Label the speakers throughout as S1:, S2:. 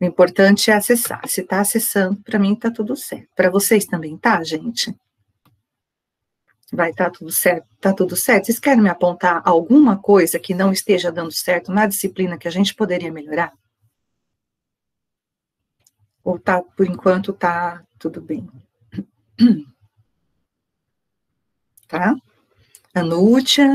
S1: O importante é acessar. Se está acessando, para mim está tudo certo. Para vocês também tá, gente? Vai estar tá tudo certo? Tá tudo certo? Vocês querem me apontar alguma coisa que não esteja dando certo na disciplina que a gente poderia melhorar? Ou tá, por enquanto, tá tudo bem? Tá? Anúcia,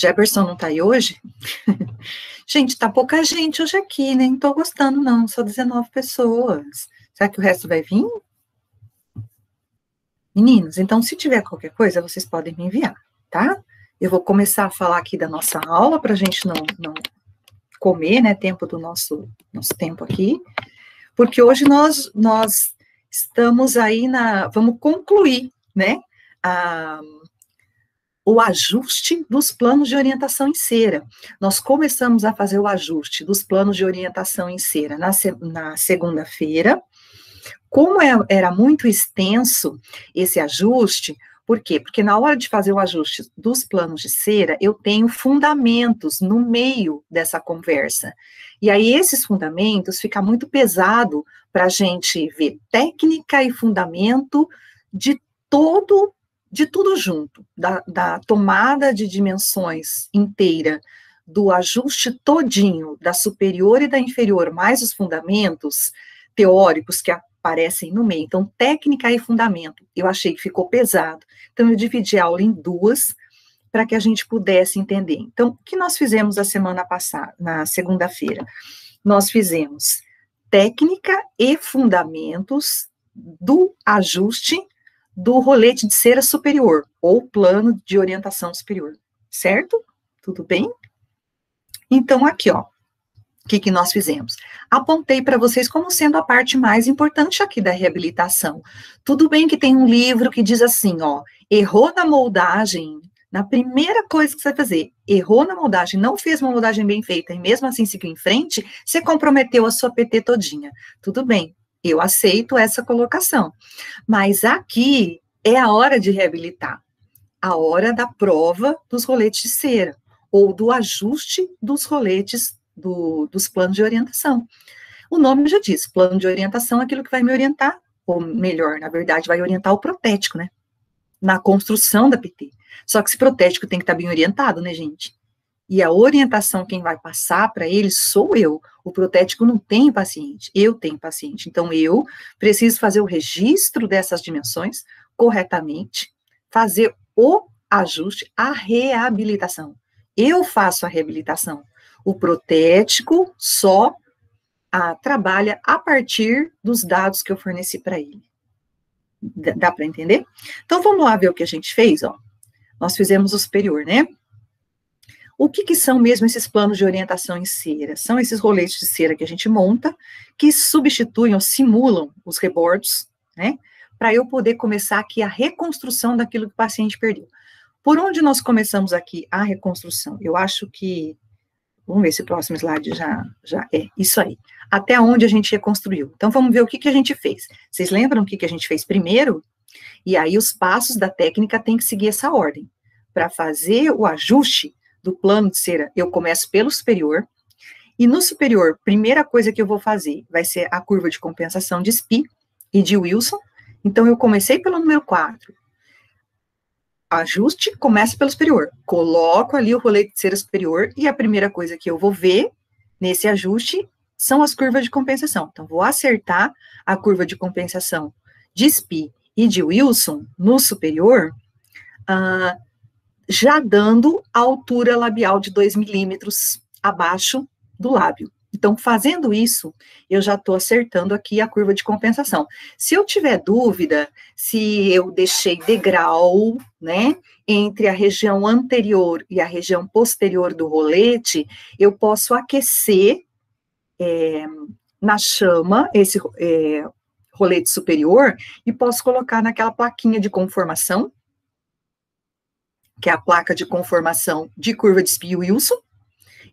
S1: Jefferson não tá aí hoje? gente, tá pouca gente hoje aqui, nem tô gostando, não. Só 19 pessoas. Será que o resto vai vir? Meninos, então, se tiver qualquer coisa, vocês podem me enviar, tá? Eu vou começar a falar aqui da nossa aula, para a gente não, não comer, né, tempo do nosso, nosso tempo aqui, porque hoje nós, nós estamos aí na, vamos concluir, né, a, o ajuste dos planos de orientação em cera. Nós começamos a fazer o ajuste dos planos de orientação em cera na, na segunda-feira. Como é, era muito extenso esse ajuste, por quê? Porque na hora de fazer o ajuste dos planos de cera, eu tenho fundamentos no meio dessa conversa. E aí, esses fundamentos fica muito pesado para a gente ver técnica e fundamento de todo de tudo junto, da, da tomada de dimensões inteira, do ajuste todinho da superior e da inferior, mais os fundamentos teóricos que aparecem no meio. Então, técnica e fundamento, eu achei que ficou pesado. Então, eu dividi a aula em duas para que a gente pudesse entender. Então, o que nós fizemos a semana passada, na segunda-feira? Nós fizemos técnica e fundamentos do ajuste do rolete de cera superior, ou plano de orientação superior, certo? Tudo bem? Então, aqui, ó, o que, que nós fizemos? Apontei para vocês como sendo a parte mais importante aqui da reabilitação. Tudo bem que tem um livro que diz assim, ó, errou na moldagem, na primeira coisa que você vai fazer, errou na moldagem, não fez uma moldagem bem feita e mesmo assim seguiu em frente, você comprometeu a sua PT todinha. Tudo bem, eu aceito essa colocação. Mas aqui é a hora de reabilitar, a hora da prova dos roletes de cera, ou do ajuste dos roletes do, dos planos de orientação. O nome já diz, plano de orientação é aquilo que vai me orientar, ou melhor, na verdade, vai orientar o protético, né? Na construção da PT. Só que esse protético tem que estar bem orientado, né, gente? E a orientação quem vai passar para ele sou eu. O protético não tem paciente, eu tenho paciente. Então eu preciso fazer o registro dessas dimensões corretamente, fazer o ajuste, a reabilitação. Eu faço a reabilitação. O protético só a, trabalha a partir dos dados que eu forneci para ele. Dá para entender? Então vamos lá ver o que a gente fez, ó. Nós fizemos o superior, né? O que, que, são mesmo esses planos de orientação em cera? São esses roletes de cera que a gente monta, que substituem ou simulam os rebordos, né? Para eu poder começar aqui a reconstrução daquilo que o paciente perdeu. Por onde nós começamos aqui a reconstrução? Eu acho que. Vamos ver se o próximo slide já, já é. Isso aí. Até onde a gente reconstruiu. Então, vamos ver o que, que a gente fez. Vocês lembram o que, que a gente fez primeiro? E aí, os passos da técnica têm que seguir essa ordem. Para fazer o ajuste, do plano de cera, eu começo pelo superior, e no superior, primeira coisa que eu vou fazer vai ser a curva de compensação de SPI e de Wilson. Então, eu comecei pelo número 4. Ajuste, começa pelo superior. Coloco ali o rolete de cera superior e a primeira coisa que eu vou ver nesse ajuste são as curvas de compensação. Então, vou acertar a curva de compensação de SPI e de Wilson no superior, uh, já dando a altura labial de 2 milímetros abaixo do lábio. Então, fazendo isso, eu já estou acertando aqui a curva de compensação. Se eu tiver dúvida se eu deixei degrau, né, entre a região anterior e a região posterior do rolete, eu posso aquecer é, na chama esse é, rolete superior e posso colocar naquela plaquinha de conformação, que é a placa de conformação de curva de Spee-Wilson.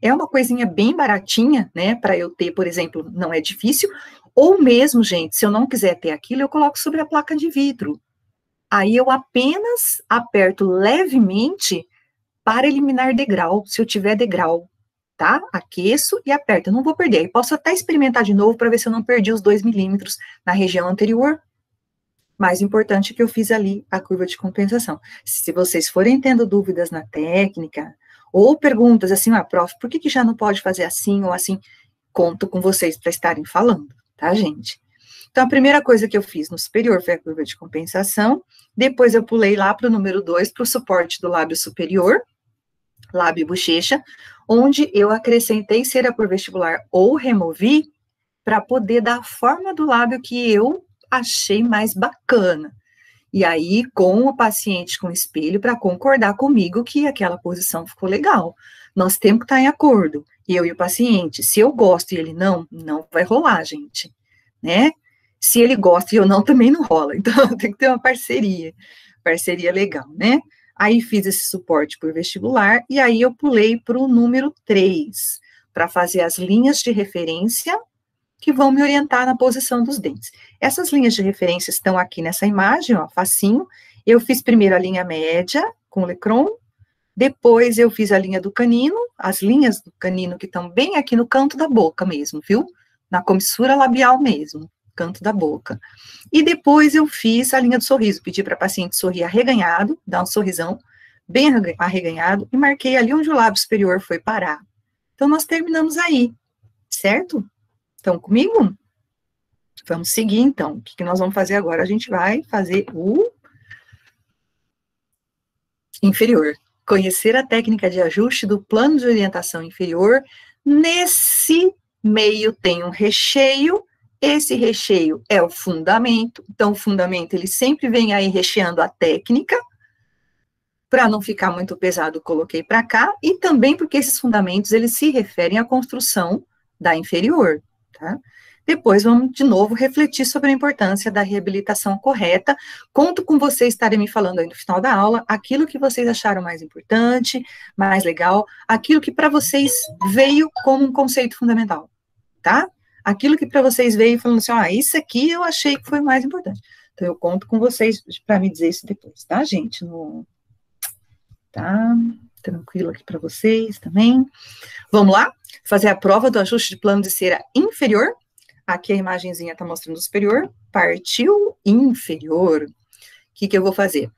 S1: É uma coisinha bem baratinha, né, para eu ter, por exemplo, não é difícil. Ou mesmo, gente, se eu não quiser ter aquilo, eu coloco sobre a placa de vidro. Aí eu apenas aperto levemente para eliminar degrau, se eu tiver degrau. tá? Aqueço e aperto, eu não vou perder. Aí posso até experimentar de novo para ver se eu não perdi os 2 milímetros na região anterior. Mais importante que eu fiz ali a curva de compensação. Se vocês forem tendo dúvidas na técnica, ou perguntas assim, ah, prof, por que, que já não pode fazer assim ou assim? Conto com vocês para estarem falando, tá, gente? Então, a primeira coisa que eu fiz no superior foi a curva de compensação, depois eu pulei lá para o número 2, para o suporte do lábio superior, lábio e bochecha, onde eu acrescentei cera por vestibular ou removi para poder dar a forma do lábio que eu achei mais bacana. E aí, com o paciente com o espelho, para concordar comigo que aquela posição ficou legal. Nosso tempo está em acordo, eu e o paciente. Se eu gosto e ele não, não vai rolar, gente, né? Se ele gosta e eu não, também não rola. Então, tem que ter uma parceria, parceria legal, né? Aí fiz esse suporte por vestibular e aí eu pulei para o número 3, para fazer as linhas de referência que vão me orientar na posição dos dentes. Essas linhas de referência estão aqui nessa imagem, ó, facinho. Eu fiz primeiro a linha média com o Lecron, depois eu fiz a linha do canino, as linhas do canino que estão bem aqui no canto da boca mesmo, viu? Na comissura labial mesmo canto da boca. E depois eu fiz a linha do sorriso, pedi para a paciente sorrir arreganhado, dar um sorrisão bem arreganhado, e marquei ali onde o lábio superior foi parar. Então, nós terminamos aí, certo? Estão comigo? Vamos seguir, então. O que, que nós vamos fazer agora? A gente vai fazer o inferior. Conhecer a técnica de ajuste do plano de orientação inferior. Nesse meio tem um recheio esse recheio é o fundamento, então o fundamento ele sempre vem aí recheando a técnica, para não ficar muito pesado, coloquei para cá, e também porque esses fundamentos eles se referem à construção da inferior, tá? Depois vamos de novo refletir sobre a importância da reabilitação correta. Conto com vocês estarem me falando aí no final da aula aquilo que vocês acharam mais importante, mais legal, aquilo que para vocês veio como um conceito fundamental, tá? aquilo que para vocês veio falando assim, ah, isso aqui eu achei que foi mais importante. Então, eu conto com vocês para me dizer isso depois, tá, gente? No... Tá, tranquilo aqui para vocês também. Vamos lá? Fazer a prova do ajuste de plano de cera inferior. Aqui a imagenzinha está mostrando o superior. Partiu inferior. O que, que eu vou fazer?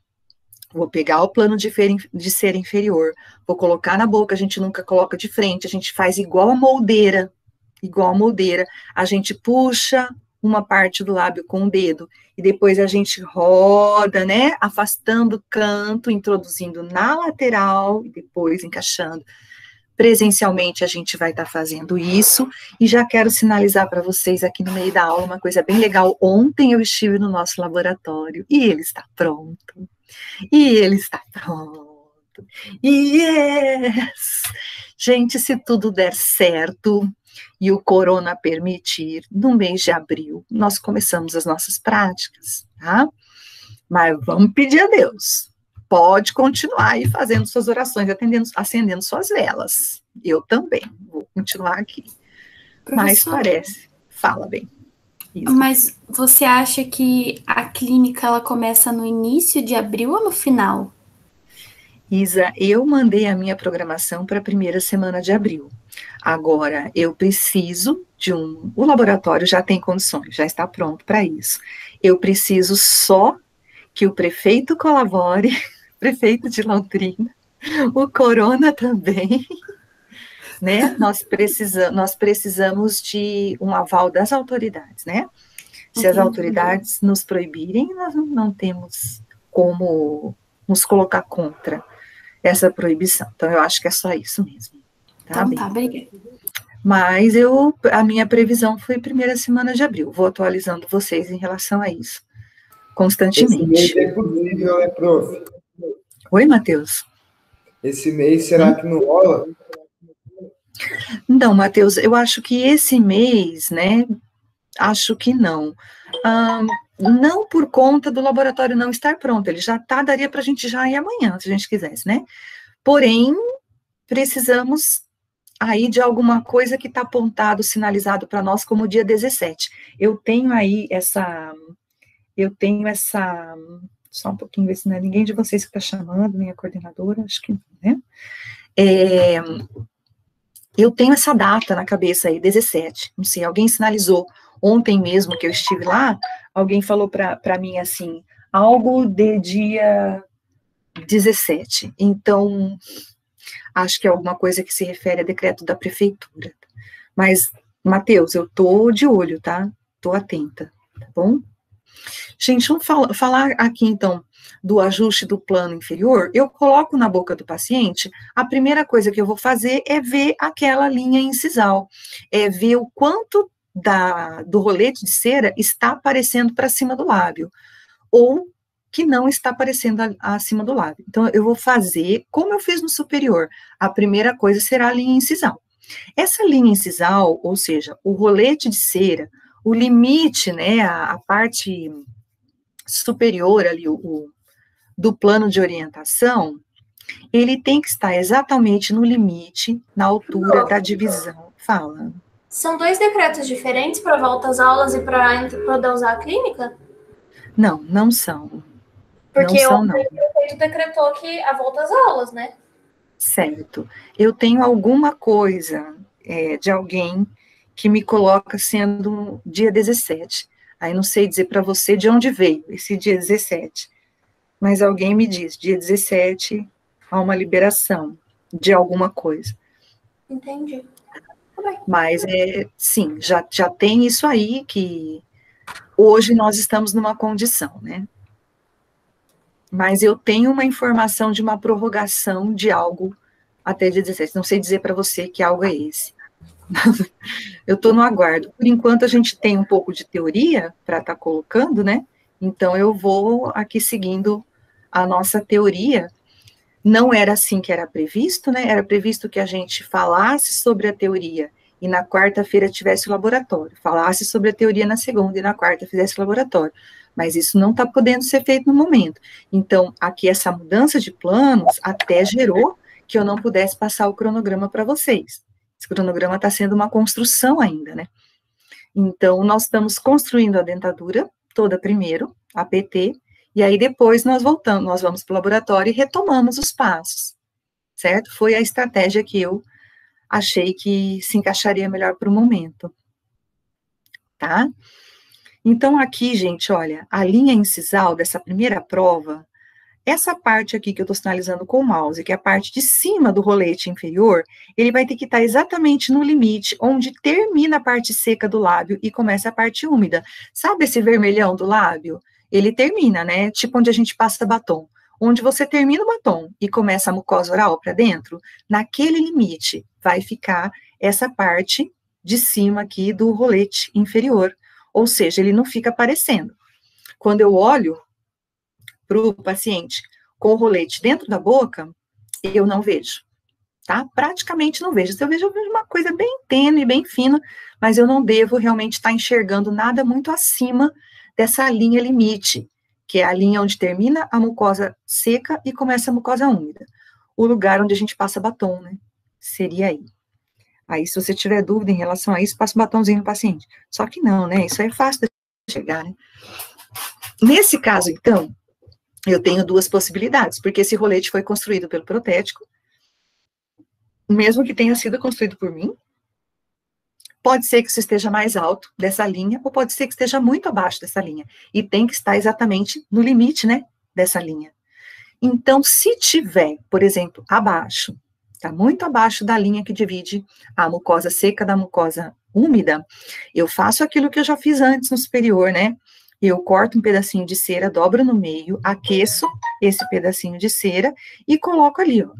S1: Vou pegar o plano de, de cera inferior, vou colocar na boca, a gente nunca coloca de frente, a gente faz igual a moldeira, igual moldeira, a gente puxa uma parte do lábio com o dedo e depois a gente roda, né, afastando o canto, introduzindo na lateral e depois encaixando. Presencialmente a gente vai estar tá fazendo isso e já quero sinalizar para vocês aqui no meio da aula uma coisa bem legal. Ontem eu estive no nosso laboratório e ele está pronto. E ele está pronto. Yes! Gente, se tudo der certo, e o corona permitir, no mês de abril, nós começamos as nossas práticas, tá? Mas vamos pedir a Deus. Pode continuar aí fazendo suas orações, atendendo, acendendo suas velas. Eu também vou continuar aqui. Mas parece. Fala bem.
S2: Isso. Mas você acha que a clínica ela começa no início de abril ou no final?
S1: Isa, eu mandei a minha programação para a primeira semana de abril. Agora, eu preciso de um. O laboratório já tem condições, já está pronto para isso. Eu preciso só que o prefeito colabore, prefeito de Londrina, o Corona também, né? Nós, precisa, nós precisamos de um aval das autoridades, né? Se as autoridades nos proibirem, nós não, não temos como nos colocar contra essa proibição. Então, eu acho que é só isso mesmo.
S2: Tá, então, tá, obrigada.
S1: Mas eu, a minha previsão foi primeira semana de abril. Vou atualizando vocês em relação a isso, constantemente. Esse mês é possível, né, prof? Oi, Matheus.
S3: Esse mês, será hum? que não rola?
S1: Não, Matheus, eu acho que esse mês, né, acho que não. Não por conta do laboratório não estar pronto, ele já tá, daria para a gente já ir amanhã, se a gente quisesse, né? Porém, precisamos aí de alguma coisa que está apontado, sinalizado para nós como dia 17. Eu tenho aí essa, eu tenho essa, só um pouquinho, ver se não é ninguém de vocês que está chamando, minha coordenadora, acho que não, né? É, eu tenho essa data na cabeça aí, 17. Não sei, alguém sinalizou ontem mesmo que eu estive lá, alguém falou para mim assim, algo de dia 17. Então, acho que é alguma coisa que se refere a decreto da prefeitura. Mas, Matheus, eu tô de olho, tá? Tô atenta, tá bom? Gente, vamos falar aqui então do ajuste do plano inferior. Eu coloco na boca do paciente, a primeira coisa que eu vou fazer é ver aquela linha incisal, é ver o quanto da, do rolete de cera está aparecendo para cima do lábio, ou que não está aparecendo a, acima do lábio. Então, eu vou fazer como eu fiz no superior. A primeira coisa será a linha incisal. Essa linha incisal, ou seja, o rolete de cera, o limite, né, a, a parte superior ali, o, o, do plano de orientação, ele tem que estar exatamente no limite, na altura da divisão. Fala.
S4: São dois decretos diferentes para volta às aulas e para poder usar a clínica?
S1: Não, não são.
S4: Porque não são, o prefeito decretou que a volta às aulas, né?
S1: Certo. Eu tenho alguma coisa é, de alguém que me coloca sendo dia 17. Aí não sei dizer para você de onde veio esse dia 17. Mas alguém me diz, dia 17 há uma liberação de alguma coisa.
S4: Entendi.
S1: Mas é sim, já, já tem isso aí que hoje nós estamos numa condição, né? Mas eu tenho uma informação de uma prorrogação de algo até dia 17. Não sei dizer para você que algo é esse. eu estou no aguardo. Por enquanto, a gente tem um pouco de teoria para estar tá colocando, né? Então, eu vou aqui seguindo a nossa teoria. Não era assim que era previsto, né? Era previsto que a gente falasse sobre a teoria e na quarta-feira tivesse o laboratório, falasse sobre a teoria na segunda e na quarta fizesse o laboratório. Mas isso não está podendo ser feito no momento. Então, aqui essa mudança de planos até gerou que eu não pudesse passar o cronograma para vocês. Esse cronograma está sendo uma construção ainda, né? Então, nós estamos construindo a dentadura toda primeiro, a PT, e aí depois nós voltamos, nós vamos para o laboratório e retomamos os passos, certo? Foi a estratégia que eu achei que se encaixaria melhor para o momento, tá? Então, aqui, gente, olha, a linha incisal dessa primeira prova essa parte aqui que eu estou sinalizando com o mouse, que é a parte de cima do rolete inferior, ele vai ter que estar exatamente no limite, onde termina a parte seca do lábio e começa a parte úmida. Sabe esse vermelhão do lábio? Ele termina, né? Tipo onde a gente passa batom. Onde você termina o batom e começa a mucosa oral para dentro, naquele limite vai ficar essa parte de cima aqui do rolete inferior. Ou seja, ele não fica aparecendo. Quando eu olho para o paciente com o rolete dentro da boca, eu não vejo, tá? Praticamente não vejo. Se eu vejo, eu vejo uma coisa bem tênue, bem fina, mas eu não devo realmente estar tá enxergando nada muito acima dessa linha limite, que é a linha onde termina a mucosa seca e começa a mucosa úmida. O lugar onde a gente passa batom, né? Seria aí. Aí, se você tiver dúvida em relação a isso, passa o batomzinho no paciente. Só que não, né? Isso é fácil de chegar, né? Nesse caso, então, eu tenho duas possibilidades, porque esse rolete foi construído pelo protético, mesmo que tenha sido construído por mim, pode ser que isso esteja mais alto dessa linha, ou pode ser que esteja muito abaixo dessa linha, e tem que estar exatamente no limite, né, dessa linha. Então, se tiver, por exemplo, abaixo, está muito abaixo da linha que divide a mucosa seca da mucosa úmida, eu faço aquilo que eu já fiz antes no superior, né? eu corto um pedacinho de cera, dobro no meio, aqueço esse pedacinho de cera e coloco ali, ó.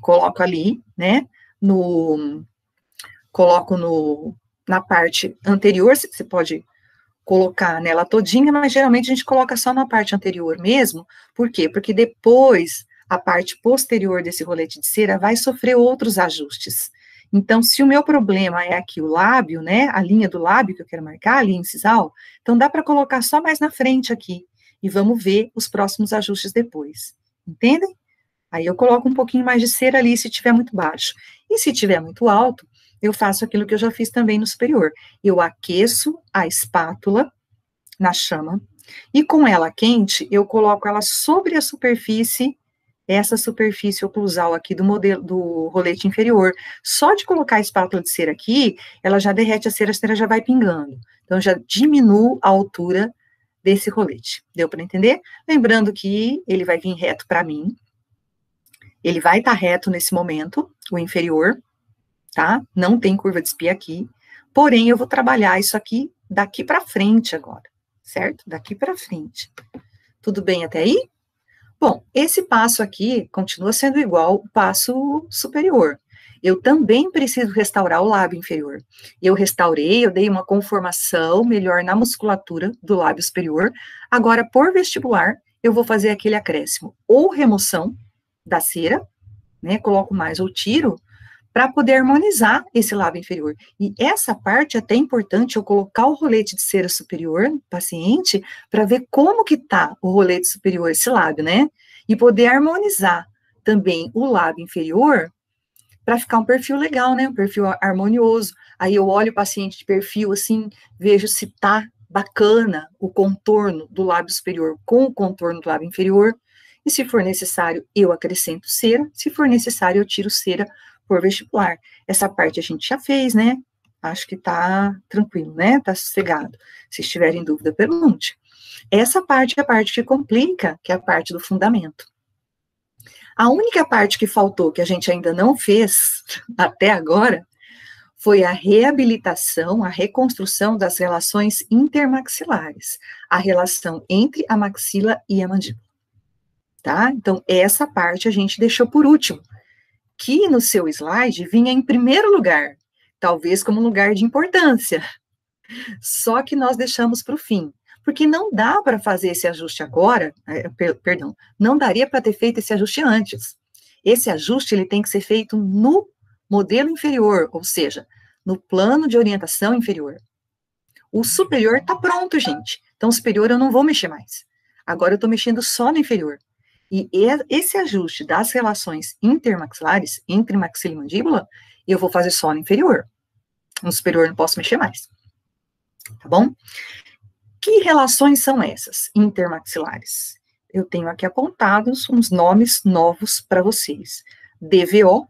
S1: Coloco ali, né, no, coloco no, na parte anterior, você pode colocar nela todinha, mas geralmente a gente coloca só na parte anterior mesmo, por quê? Porque depois a parte posterior desse rolete de cera vai sofrer outros ajustes. Então, se o meu problema é aqui o lábio, né, a linha do lábio que eu quero marcar, a linha incisal, então dá para colocar só mais na frente aqui, e vamos ver os próximos ajustes depois, entendem? Aí eu coloco um pouquinho mais de cera ali se tiver muito baixo. E se tiver muito alto, eu faço aquilo que eu já fiz também no superior. Eu aqueço a espátula na chama, e com ela quente, eu coloco ela sobre a superfície essa superfície oclusal aqui do modelo do rolete inferior. Só de colocar a espátula de cera aqui, ela já derrete a cera, a cera já vai pingando. Então, já diminuo a altura desse rolete. Deu para entender? Lembrando que ele vai vir reto para mim. Ele vai estar tá reto nesse momento, o inferior, tá? Não tem curva de espia aqui. Porém, eu vou trabalhar isso aqui daqui para frente agora, certo? Daqui para frente. Tudo bem até aí? Bom, esse passo aqui continua sendo igual o passo superior. Eu também preciso restaurar o lábio inferior. Eu restaurei, eu dei uma conformação melhor na musculatura do lábio superior. Agora, por vestibular, eu vou fazer aquele acréscimo ou remoção da cera, né? Coloco mais ou tiro para poder harmonizar esse lábio inferior. E essa parte é até importante eu colocar o rolete de cera superior paciente para ver como que tá o rolete superior, esse lábio, né? E poder harmonizar também o lábio inferior para ficar um perfil legal, né? Um perfil harmonioso. Aí eu olho o paciente de perfil assim, vejo se tá bacana o contorno do lábio superior com o contorno do lábio inferior. E se for necessário, eu acrescento cera. Se for necessário, eu tiro cera por vestibular. Essa parte a gente já fez, né? Acho que tá tranquilo, né? Tá sossegado. Se estiver em dúvida, pergunte. Essa parte é a parte que complica, que é a parte do fundamento. A única parte que faltou, que a gente ainda não fez até agora, foi a reabilitação, a reconstrução das relações intermaxilares, a relação entre a maxila e a mandíbula. Tá? Então, essa parte a gente deixou por último, que no seu slide vinha em primeiro lugar, talvez como lugar de importância. Só que nós deixamos para o fim, porque não dá para fazer esse ajuste agora, é, per, perdão, não daria para ter feito esse ajuste antes. Esse ajuste ele tem que ser feito no modelo inferior, ou seja, no plano de orientação inferior. O superior está pronto, gente. Então, superior eu não vou mexer mais. Agora eu estou mexendo só no inferior. E esse ajuste das relações intermaxilares, entre maxila e mandíbula, eu vou fazer só no inferior. No superior não posso mexer mais. Tá bom? Que relações são essas intermaxilares? Eu tenho aqui apontados uns nomes novos para vocês. DVO,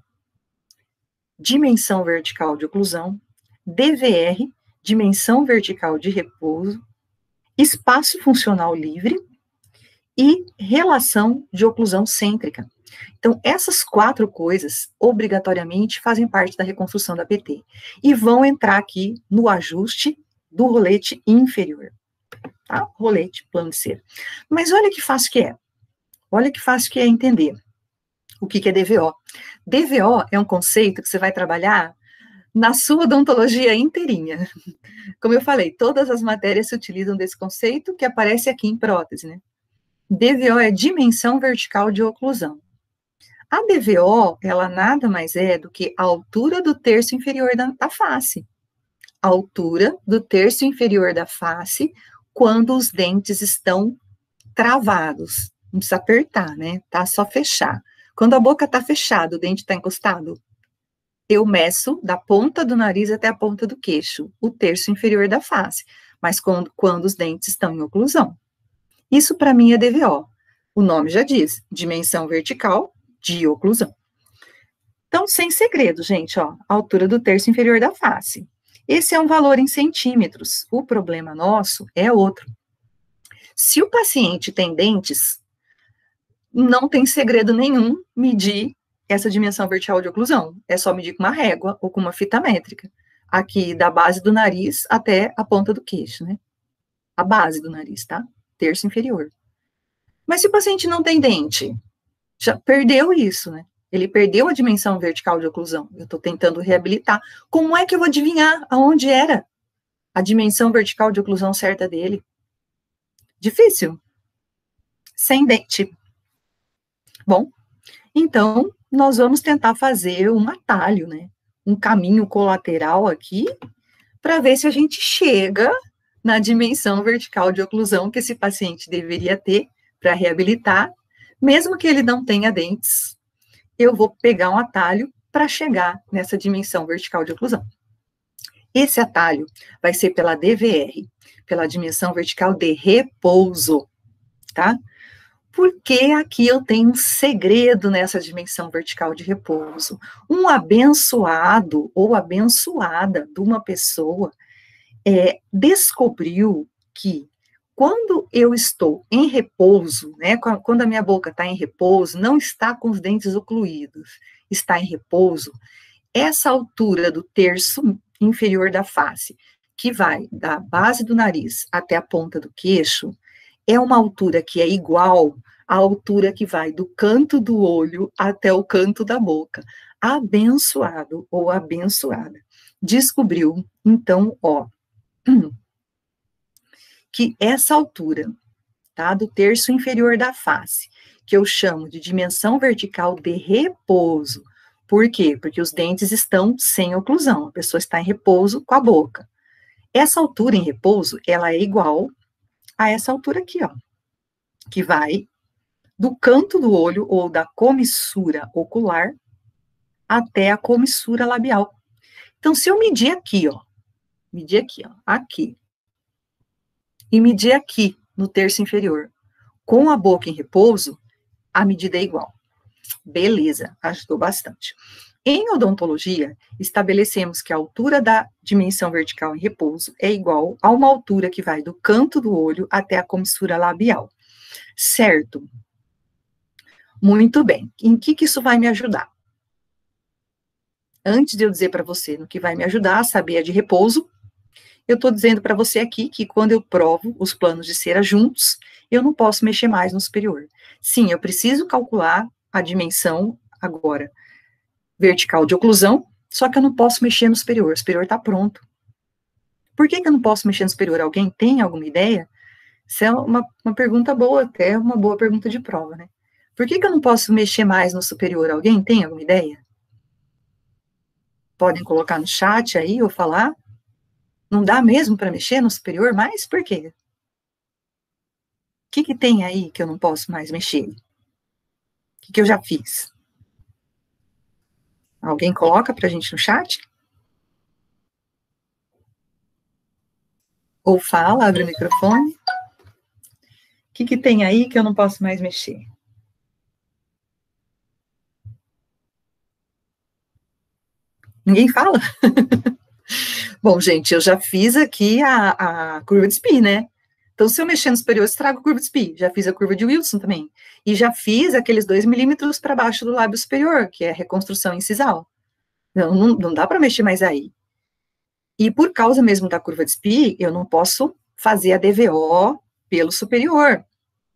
S1: dimensão vertical de oclusão, DVR, dimensão vertical de repouso, espaço funcional livre e relação de oclusão cêntrica. Então, essas quatro coisas, obrigatoriamente, fazem parte da reconstrução da PT e vão entrar aqui no ajuste do rolete inferior. Tá? Rolete, plano de cera. Mas olha que fácil que é. Olha que fácil que é entender o que, que é DVO. DVO é um conceito que você vai trabalhar na sua odontologia inteirinha. Como eu falei, todas as matérias se utilizam desse conceito que aparece aqui em prótese, né? DVO é dimensão vertical de oclusão. A DVO, ela nada mais é do que a altura do terço inferior da, da face. A altura do terço inferior da face quando os dentes estão travados. Não precisa apertar, né? Tá só fechar. Quando a boca tá fechada, o dente tá encostado, eu meço da ponta do nariz até a ponta do queixo, o terço inferior da face. Mas quando, quando os dentes estão em oclusão. Isso para mim é DVO. O nome já diz, dimensão vertical de oclusão. Então, sem segredo, gente, ó, altura do terço inferior da face. Esse é um valor em centímetros. O problema nosso é outro. Se o paciente tem dentes, não tem segredo nenhum medir essa dimensão vertical de oclusão. É só medir com uma régua ou com uma fita métrica. Aqui, da base do nariz até a ponta do queixo, né? A base do nariz, tá? Terço inferior. Mas se o paciente não tem dente, já perdeu isso, né? Ele perdeu a dimensão vertical de oclusão. Eu estou tentando reabilitar. Como é que eu vou adivinhar aonde era a dimensão vertical de oclusão certa dele? Difícil. Sem dente. Bom, então nós vamos tentar fazer um atalho, né? Um caminho colateral aqui, para ver se a gente chega na dimensão vertical de oclusão que esse paciente deveria ter para reabilitar, mesmo que ele não tenha dentes, eu vou pegar um atalho para chegar nessa dimensão vertical de oclusão. Esse atalho vai ser pela DVR, pela dimensão vertical de repouso, tá? porque aqui eu tenho um segredo nessa dimensão vertical de repouso. Um abençoado ou abençoada de uma pessoa é, descobriu que quando eu estou em repouso, né, quando a minha boca está em repouso, não está com os dentes ocluídos, está em repouso, essa altura do terço inferior da face, que vai da base do nariz até a ponta do queixo, é uma altura que é igual à altura que vai do canto do olho até o canto da boca. Abençoado ou abençoada. Descobriu, então, ó, que essa altura, tá, do terço inferior da face, que eu chamo de dimensão vertical de repouso. Por quê? Porque os dentes estão sem oclusão, a pessoa está em repouso com a boca. Essa altura em repouso, ela é igual a essa altura aqui, ó, que vai do canto do olho ou da comissura ocular até a comissura labial. Então, se eu medir aqui, ó, medir aqui, ó, aqui, e medir aqui, no terço inferior, com a boca em repouso, a medida é igual. Beleza, ajudou bastante. Em odontologia, estabelecemos que a altura da dimensão vertical em repouso é igual a uma altura que vai do canto do olho até a comissura labial. Certo? Muito bem. Em que, que isso vai me ajudar? Antes de eu dizer para você no que vai me ajudar a saber é de repouso, eu estou dizendo para você aqui que quando eu provo os planos de cera juntos, eu não posso mexer mais no superior. Sim, eu preciso calcular a dimensão agora vertical de oclusão, só que eu não posso mexer no superior, o superior está pronto. Por que, que eu não posso mexer no superior? Alguém tem alguma ideia? Isso é uma, uma pergunta boa, até uma boa pergunta de prova, né? Por que, que eu não posso mexer mais no superior? Alguém tem alguma ideia? Podem colocar no chat aí ou falar. Não dá mesmo para mexer no superior mais? Por quê? O que, que tem aí que eu não posso mais mexer? O que, que eu já fiz? Alguém coloca para a gente no chat? Ou fala, abre o microfone. O que, que tem aí que eu não posso mais mexer? Ninguém fala? Bom, gente, eu já fiz aqui a, a curva de SPI, né? Então, se eu mexer no superior, estrago a curva de SPI. Já fiz a curva de Wilson também. E já fiz aqueles dois milímetros para baixo do lábio superior, que é reconstrução incisal. Não, não, não dá para mexer mais aí. E por causa mesmo da curva de SPI, eu não posso fazer a DVO pelo superior.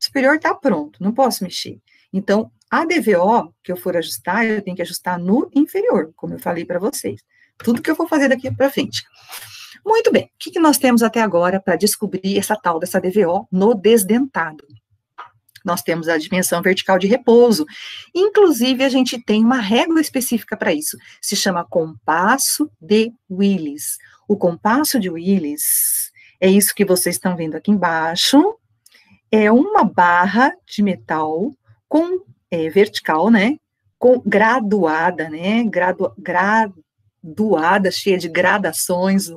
S1: O superior está pronto, não posso mexer. Então, a DVO que eu for ajustar, eu tenho que ajustar no inferior, como eu falei para vocês. Tudo que eu vou fazer daqui para frente. Muito bem, o que, que nós temos até agora para descobrir essa tal dessa DVO no desdentado? Nós temos a dimensão vertical de repouso. Inclusive, a gente tem uma régua específica para isso. Se chama compasso de Willis. O compasso de Willis é isso que vocês estão vendo aqui embaixo. É uma barra de metal com é, vertical, né? Com graduada, né? Gradu, graduada, cheia de gradações,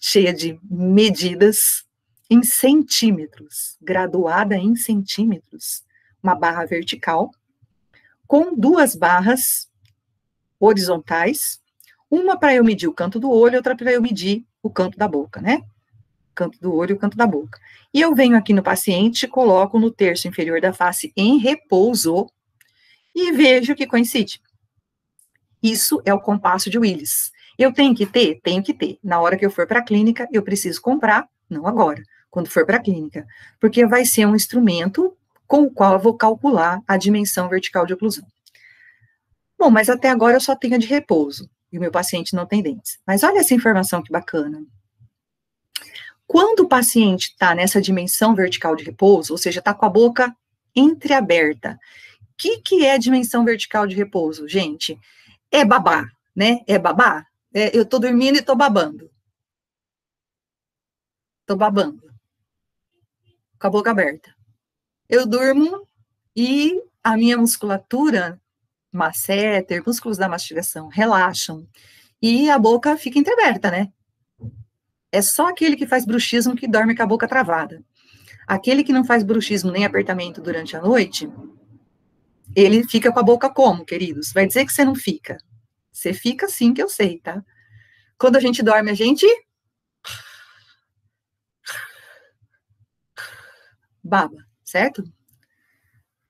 S1: cheia de medidas em centímetros, graduada em centímetros, uma barra vertical, com duas barras horizontais, uma para eu medir o canto do olho, outra para eu medir o canto da boca, né? Canto do olho e o canto da boca. E eu venho aqui no paciente, coloco no terço inferior da face em repouso e vejo que coincide. Isso é o compasso de Willis. Eu tenho que ter? Tenho que ter. Na hora que eu for para a clínica, eu preciso comprar, não agora, quando for para a clínica, porque vai ser um instrumento com o qual eu vou calcular a dimensão vertical de oclusão. Bom, mas até agora eu só tenho a de repouso e o meu paciente não tem dentes. Mas olha essa informação que bacana. Quando o paciente está nessa dimensão vertical de repouso, ou seja, está com a boca entreaberta, o que, que é dimensão vertical de repouso, gente? É babá, né? É babá? É, eu estou dormindo e estou babando. Estou babando. Com a boca aberta. Eu durmo e a minha musculatura, masseter, músculos da mastigação, relaxam. E a boca fica entreaberta, né? É só aquele que faz bruxismo que dorme com a boca travada. Aquele que não faz bruxismo nem apertamento durante a noite, ele fica com a boca como, queridos? Vai dizer que você não fica. Você fica sim, que eu sei, tá? Quando a gente dorme, a gente baba, certo?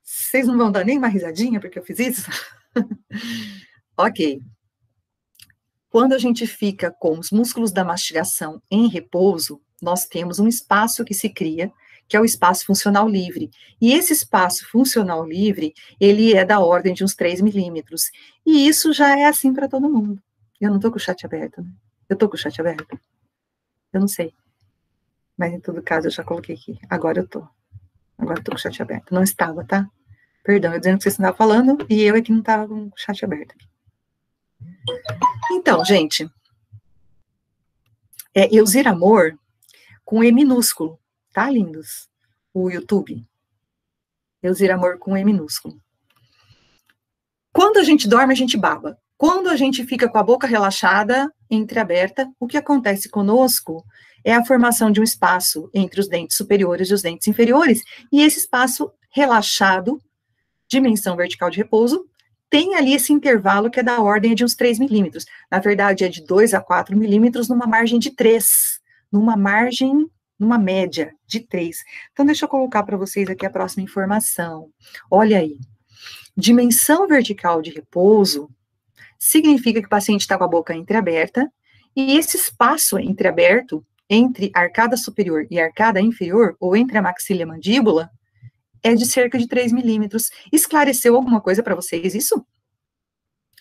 S1: Vocês não vão dar nem uma risadinha porque eu fiz isso? ok. Quando a gente fica com os músculos da mastigação em repouso, nós temos um espaço que se cria, que é o espaço funcional livre. E esse espaço funcional livre, ele é da ordem de uns 3 milímetros. E isso já é assim para todo mundo. Eu não estou com o chat aberto, né? Eu estou com o chat aberto? Eu não sei. Mas em todo caso, eu já coloquei aqui. Agora eu estou. Agora eu tô com o chat aberto. Não estava, tá? Perdão, eu dizendo que vocês estavam falando e eu é que não estava com o chat aberto aqui. Então, gente, é Eusir Amor com E minúsculo, tá, lindos? O YouTube. Eusir Amor com E minúsculo. Quando a gente dorme, a gente baba. Quando a gente fica com a boca relaxada, entreaberta, o que acontece conosco é a formação de um espaço entre os dentes superiores e os dentes inferiores, e esse espaço relaxado, dimensão vertical de repouso, tem ali esse intervalo que é da ordem de uns 3 milímetros. Na verdade, é de 2 a 4 milímetros numa margem de 3, numa margem, numa média de 3. Então, deixa eu colocar para vocês aqui a próxima informação. Olha aí. Dimensão vertical de repouso significa que o paciente está com a boca entreaberta, e esse espaço entreaberto entre arcada superior e arcada inferior, ou entre a maxila e a mandíbula, é de cerca de 3 milímetros. Esclareceu alguma coisa para vocês isso?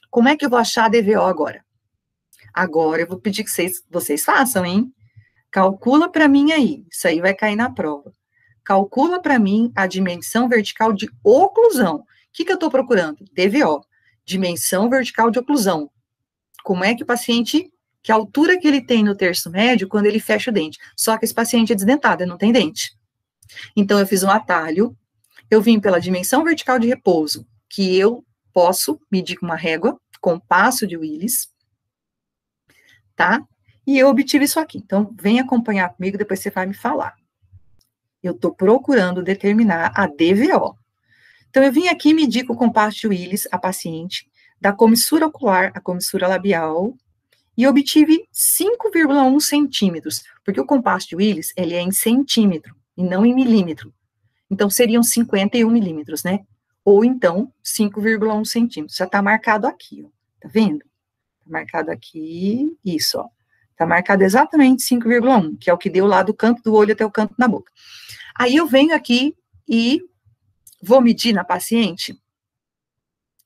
S1: Como é que eu vou achar a DVO agora? Agora eu vou pedir que vocês, vocês façam, hein? Calcula para mim aí, isso aí vai cair na prova. Calcula para mim a dimensão vertical de oclusão. O que, que eu estou procurando? DVO, dimensão vertical de oclusão. Como é que o paciente que altura que ele tem no terço médio quando ele fecha o dente. Só que esse paciente é desdentado, ele não tem dente. Então, eu fiz um atalho, eu vim pela dimensão vertical de repouso, que eu posso medir com uma régua, com passo de Willis, tá? E eu obtive isso aqui. Então, vem acompanhar comigo, depois você vai me falar. Eu estou procurando determinar a DVO. Então, eu vim aqui medir com o compasso de Willis a paciente, da comissura ocular à comissura labial, e obtive 5,1 centímetros, porque o compasso de Willis, ele é em centímetro, e não em milímetro. Então, seriam 51 milímetros, né? Ou então, 5,1 centímetros. Já está marcado aqui, ó. Tá vendo? Tá marcado aqui, isso, ó. Tá marcado exatamente 5,1, que é o que deu lá do canto do olho até o canto da boca. Aí eu venho aqui e vou medir na paciente.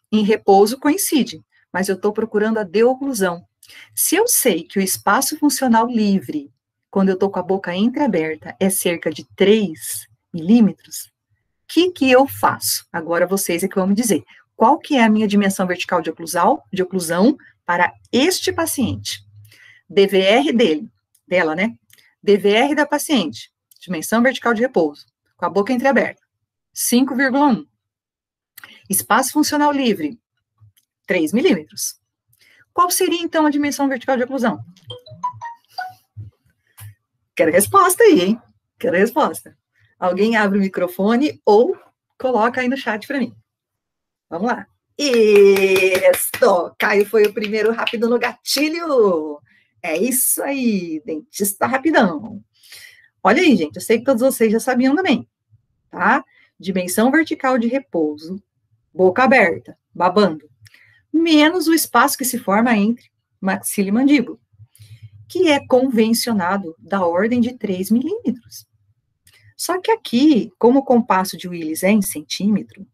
S1: Em repouso coincide, mas eu estou procurando a deoclusão. Se eu sei que o espaço funcional livre, quando eu estou com a boca entreaberta, é cerca de 3 milímetros, o que, que eu faço? Agora vocês é que vão me dizer. Qual que é a minha dimensão vertical de oclusão, de oclusão para este paciente? DVR dele, dela, né? DVR da paciente, dimensão vertical de repouso, com a boca entreaberta, 5,1. Espaço funcional livre, 3 milímetros. Qual seria, então, a dimensão vertical de oclusão? Quero resposta aí, hein? Quero resposta. Alguém abre o microfone ou coloca aí no chat para mim. Vamos lá. Isso! Caio foi o primeiro rápido no gatilho. É isso aí, dentista rapidão. Olha aí, gente, eu sei que todos vocês já sabiam também, tá? Dimensão vertical de repouso, boca aberta, babando menos o espaço que se forma entre maxila e mandíbula, que é convencionado da ordem de 3 milímetros. Só que aqui, como o compasso de Willis é em centímetro,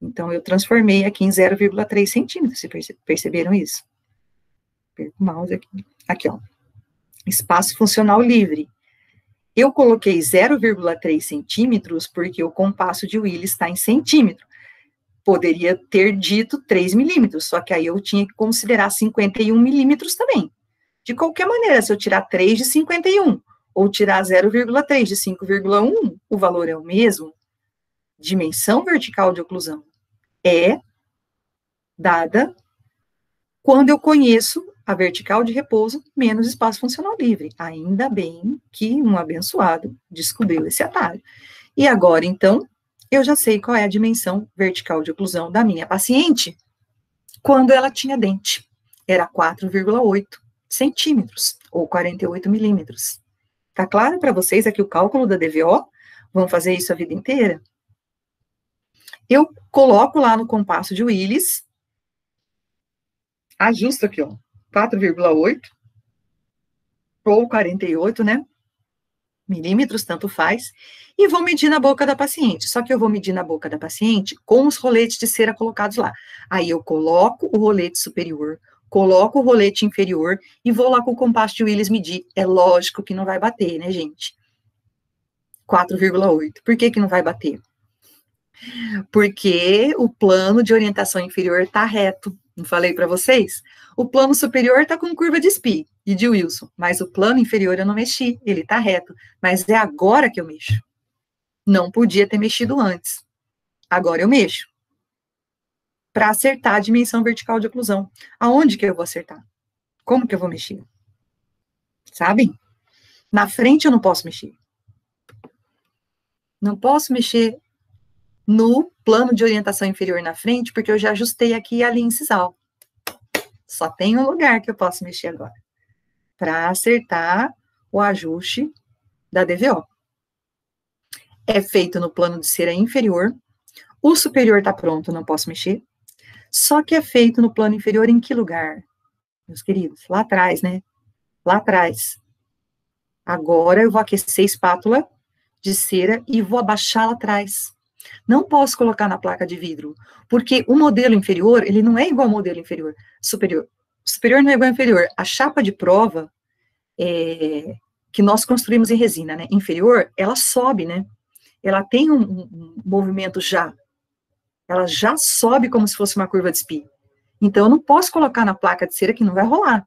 S1: então eu transformei aqui em 0,3 centímetros, vocês perceberam isso? Perco o mouse aqui. Aqui, ó. Espaço funcional livre. Eu coloquei 0,3 centímetros porque o compasso de Willis está em centímetro poderia ter dito 3 milímetros, só que aí eu tinha que considerar 51 milímetros também. De qualquer maneira, se eu tirar 3 de 51 ou tirar 0,3 de 5,1, o valor é o mesmo. Dimensão vertical de oclusão é dada quando eu conheço a vertical de repouso menos espaço funcional livre. Ainda bem que um abençoado descobriu esse atalho. E agora, então, eu já sei qual é a dimensão vertical de oclusão da minha paciente quando ela tinha dente. Era 4,8 centímetros, ou 48 milímetros. Tá claro para vocês aqui o cálculo da DVO? Vão fazer isso a vida inteira? Eu coloco lá no compasso de Willis, ajusto aqui, ó, 4,8 ou 48, né? Milímetros, tanto faz, e vou medir na boca da paciente. Só que eu vou medir na boca da paciente com os roletes de cera colocados lá. Aí eu coloco o rolete superior, coloco o rolete inferior e vou lá com o compasso de Willis medir. É lógico que não vai bater, né, gente? 4,8. Por que que não vai bater? Porque o plano de orientação inferior está reto. Não falei para vocês? O plano superior está com curva de SPI e de Wilson, mas o plano inferior eu não mexi, ele está reto. Mas é agora que eu mexo. Não podia ter mexido antes. Agora eu mexo. Para acertar a dimensão vertical de oclusão. Aonde que eu vou acertar? Como que eu vou mexer? Sabem? Na frente eu não posso mexer. Não posso mexer no plano de orientação inferior na frente, porque eu já ajustei aqui a linha incisal. Só tem um lugar que eu posso mexer agora, para acertar o ajuste da DVO. É feito no plano de cera inferior, o superior está pronto, não posso mexer. Só que é feito no plano inferior em que lugar? Meus queridos, lá atrás, né? Lá atrás. Agora eu vou aquecer a espátula de cera e vou abaixá-la atrás. Não posso colocar na placa de vidro, porque o modelo inferior, ele não é igual ao modelo inferior, superior. Superior não é igual ao inferior. A chapa de prova é, que nós construímos em resina, né, inferior, ela sobe, né? Ela tem um, um, movimento já. Ela já sobe como se fosse uma curva de SPI. Então, eu não posso colocar na placa de cera que não vai rolar.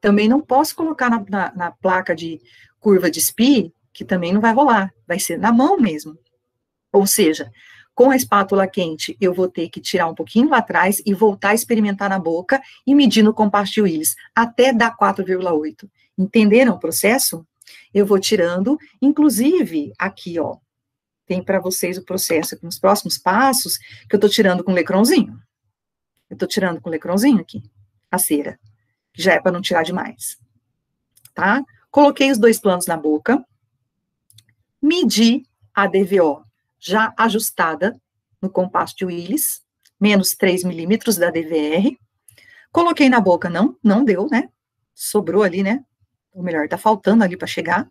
S1: Também não posso colocar na, na, na placa de curva de SPI que também não vai rolar. Vai ser na mão mesmo. Ou seja, com a espátula quente, eu vou ter que tirar um pouquinho lá atrás e voltar a experimentar na boca e medir no compasso até dar 4,8. Entenderam o processo? Eu vou tirando, inclusive, aqui, ó, tem para vocês o processo aqui nos próximos passos, que eu estou tirando com lecrãozinho. Eu estou tirando com lecrãozinho aqui, a cera, que já é para não tirar demais. Tá? Coloquei os dois planos na boca, medi a DVO já ajustada no compasso de Willis, menos 3 milímetros da DVR. Coloquei na boca, não, não deu, né? Sobrou ali, né? Ou melhor, tá faltando ali para chegar.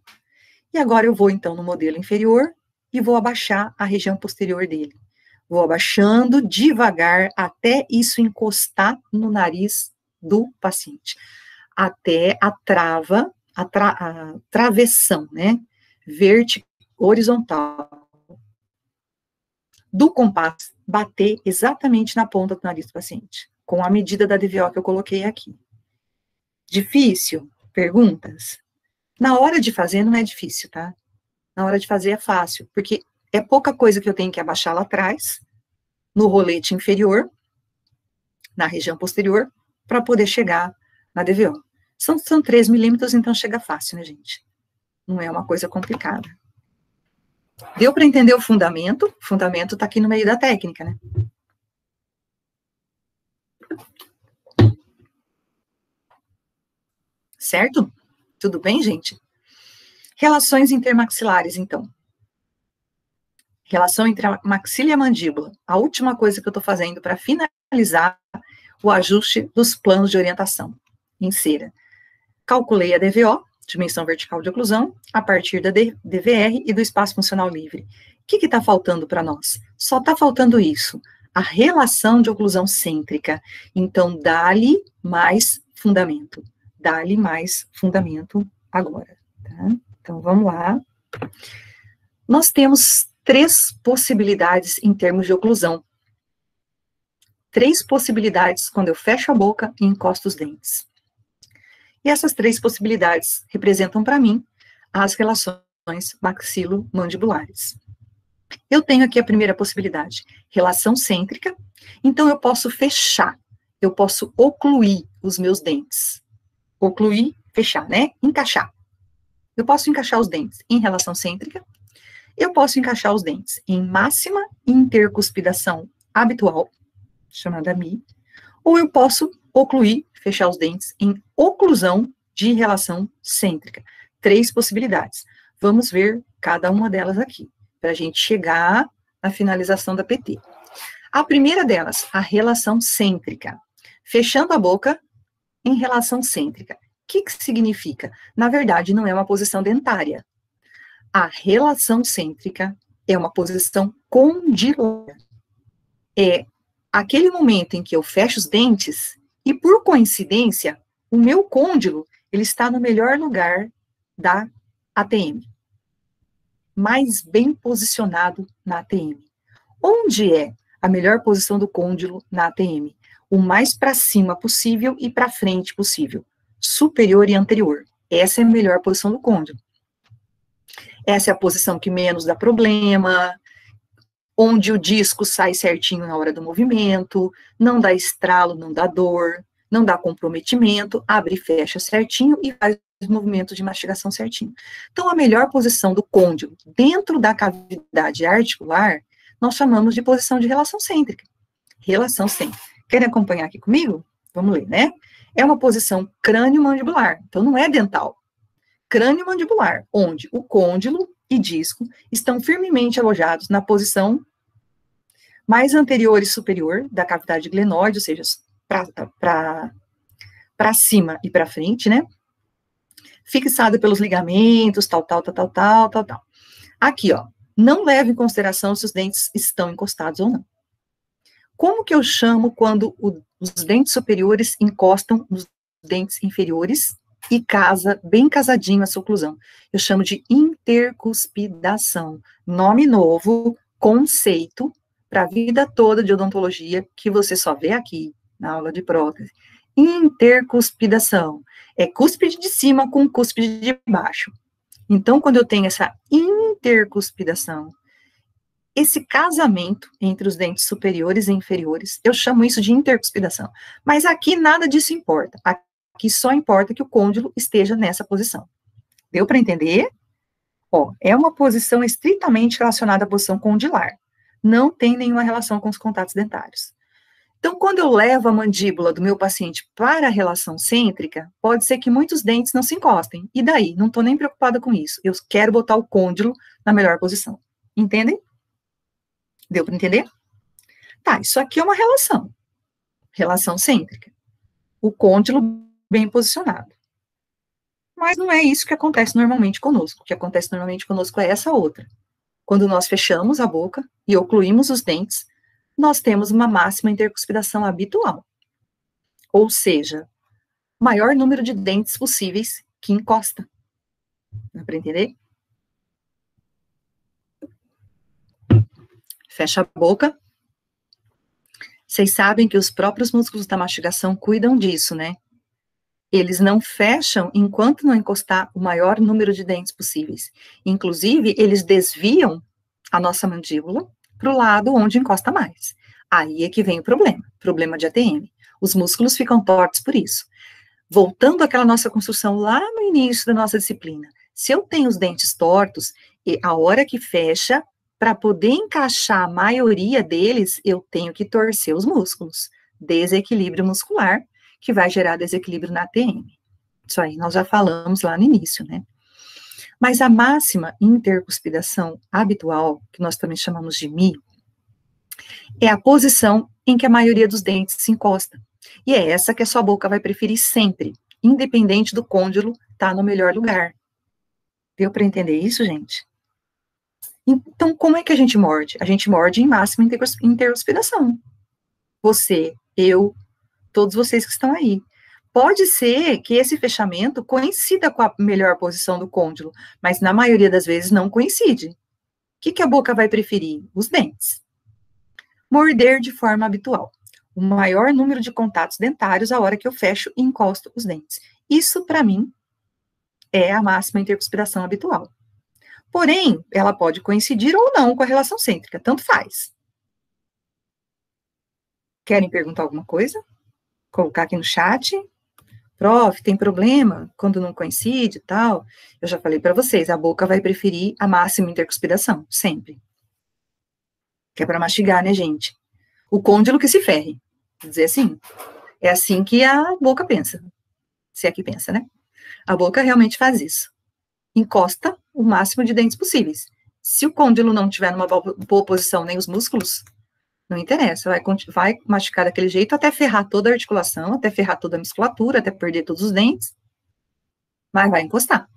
S1: E agora eu vou, então, no modelo inferior e vou abaixar a região posterior dele. Vou abaixando devagar até isso encostar no nariz do paciente. Até a trava, a, tra a travessão, né? Vertical, horizontal do compasso bater exatamente na ponta do nariz do paciente, com a medida da DVO que eu coloquei aqui. Difícil? Perguntas? Na hora de fazer não é difícil, tá? Na hora de fazer é fácil, porque é pouca coisa que eu tenho que abaixar lá atrás, no rolete inferior, na região posterior, para poder chegar na DVO. São, são 3 milímetros, então chega fácil, né, gente? Não é uma coisa complicada. Deu para entender o fundamento? O fundamento está aqui no meio da técnica, né? Certo? Tudo bem, gente? Relações intermaxilares, então. Relação entre a maxila e a mandíbula. A última coisa que eu estou fazendo para finalizar o ajuste dos planos de orientação em cera. Calculei a DVO, dimensão vertical de oclusão, a partir da DVR e do espaço funcional livre. O que está faltando para nós? Só está faltando isso, a relação de oclusão cêntrica. Então, dá-lhe mais fundamento. Dá-lhe mais fundamento agora. Tá? Então, vamos lá. Nós temos três possibilidades em termos de oclusão. Três possibilidades quando eu fecho a boca e encosto os dentes. Essas três possibilidades representam para mim as relações maxilo-mandibulares. Eu tenho aqui a primeira possibilidade, relação cêntrica, então eu posso fechar, eu posso ocluir os meus dentes. Ocluir, fechar, né? Encaixar. Eu posso encaixar os dentes em relação cêntrica, Eu posso encaixar os dentes em máxima intercuspidação habitual, chamada MI, ou eu posso ocluir, fechar os dentes em oclusão de relação cêntrica. Três possibilidades. Vamos ver cada uma delas aqui, para a gente chegar na finalização da PT. A primeira delas, a relação cêntrica. Fechando a boca em relação cêntrica. O que, que significa? Na verdade, não é uma posição dentária. A relação cêntrica é uma posição condilar. É aquele momento em que eu fecho os dentes e, por coincidência, o meu côndilo ele está no melhor lugar da ATM, mais bem posicionado na ATM. Onde é a melhor posição do côndilo na ATM? O mais para cima possível e para frente possível, superior e anterior. Essa é a melhor posição do côndilo. Essa é a posição que menos dá problema, onde o disco sai certinho na hora do movimento, não dá estralo, não dá dor, não dá comprometimento, abre e fecha certinho e faz os movimentos de mastigação certinho. Então, a melhor posição do côndilo dentro da cavidade articular, nós chamamos de posição de relação cêntrica. Relação cêntrica. Querem acompanhar aqui comigo? Vamos ler, né? É uma posição crânio-mandibular, então não é dental. Crânio-mandibular, onde o côndilo e disco estão firmemente alojados na posição mais anterior e superior da cavidade glenoide, ou seja, para cima e para frente, né? Fixada pelos ligamentos, tal, tal, tal, tal, tal, tal, tal. Aqui, ó, não leve em consideração se os dentes estão encostados ou não. Como que eu chamo quando o, os dentes superiores encostam nos dentes inferiores e casa bem casadinho essa oclusão? Eu chamo de intercuspidação. Nome novo, conceito para a vida toda de odontologia que você só vê aqui na aula de prótese. Intercuspidação. É cúspide de cima com cúspide de baixo. Então, quando eu tenho essa intercuspidação, esse casamento entre os dentes superiores e inferiores, eu chamo isso de intercuspidação. Mas aqui nada disso importa. Aqui só importa que o côndilo esteja nessa posição. Deu para entender? Ó, é uma posição estritamente relacionada à posição condilar. Não tem nenhuma relação com os contatos dentários. Então, quando eu levo a mandíbula do meu paciente para a relação cêntrica, pode ser que muitos dentes não se encostem. E daí? Não estou nem preocupada com isso. Eu quero botar o côndilo na melhor posição. Entendem? Deu para entender? Tá, isso aqui é uma relação. Relação cêntrica. O côndilo bem posicionado. Mas não é isso que acontece normalmente conosco. O que acontece normalmente conosco é essa outra. Quando nós fechamos a boca e ocluímos os dentes, nós temos uma máxima intercuspidação habitual. Ou seja, maior número de dentes possíveis que encosta. Dá para entender? Fecha a boca. Vocês sabem que os próprios músculos da mastigação cuidam disso, né? Eles não fecham enquanto não encostar o maior número de dentes possíveis. Inclusive, eles desviam a nossa mandíbula para o lado onde encosta mais. Aí é que vem o problema, problema de ATM. Os músculos ficam tortos por isso. Voltando àquela nossa construção lá no início da nossa disciplina, se eu tenho os dentes tortos, e a hora que fecha, para poder encaixar a maioria deles, eu tenho que torcer os músculos. Desequilíbrio muscular, que vai gerar desequilíbrio na ATM. Isso aí nós já falamos lá no início, né? Mas a máxima intercuspidação habitual, que nós também chamamos de Mi, é a posição em que a maioria dos dentes se encosta. E é essa que a sua boca vai preferir sempre, independente do côndilo estar tá no melhor lugar. Deu para entender isso, gente? Então, como é que a gente morde? A gente morde em máxima interhospiração. Você, eu, todos vocês que estão aí. Pode ser que esse fechamento coincida com a melhor posição do côndilo, mas na maioria das vezes não coincide. O que, que a boca vai preferir? Os dentes. Morder de forma habitual. O maior número de contatos dentários a hora que eu fecho e encosto os dentes. Isso, para mim, é a máxima intercuspiração habitual. Porém, ela pode coincidir ou não com a relação cêntrica, tanto faz. Querem perguntar alguma coisa? Colocar aqui no chat. Prof, tem problema quando não coincide e tal? Eu já falei para vocês, a boca vai preferir a máxima intercuspidação, sempre. Que é para mastigar, né, gente? O côndilo que se ferre. Vou dizer assim. É assim que a boca pensa. Se é que pensa, né? A boca realmente faz isso. Encosta o máximo de dentes possíveis. Se o côndilo não tiver numa boa posição, nem os músculos, não interessa, vai, vai machucar daquele jeito até ferrar toda a articulação, até ferrar toda a musculatura, até perder todos os dentes, mas vai encostar.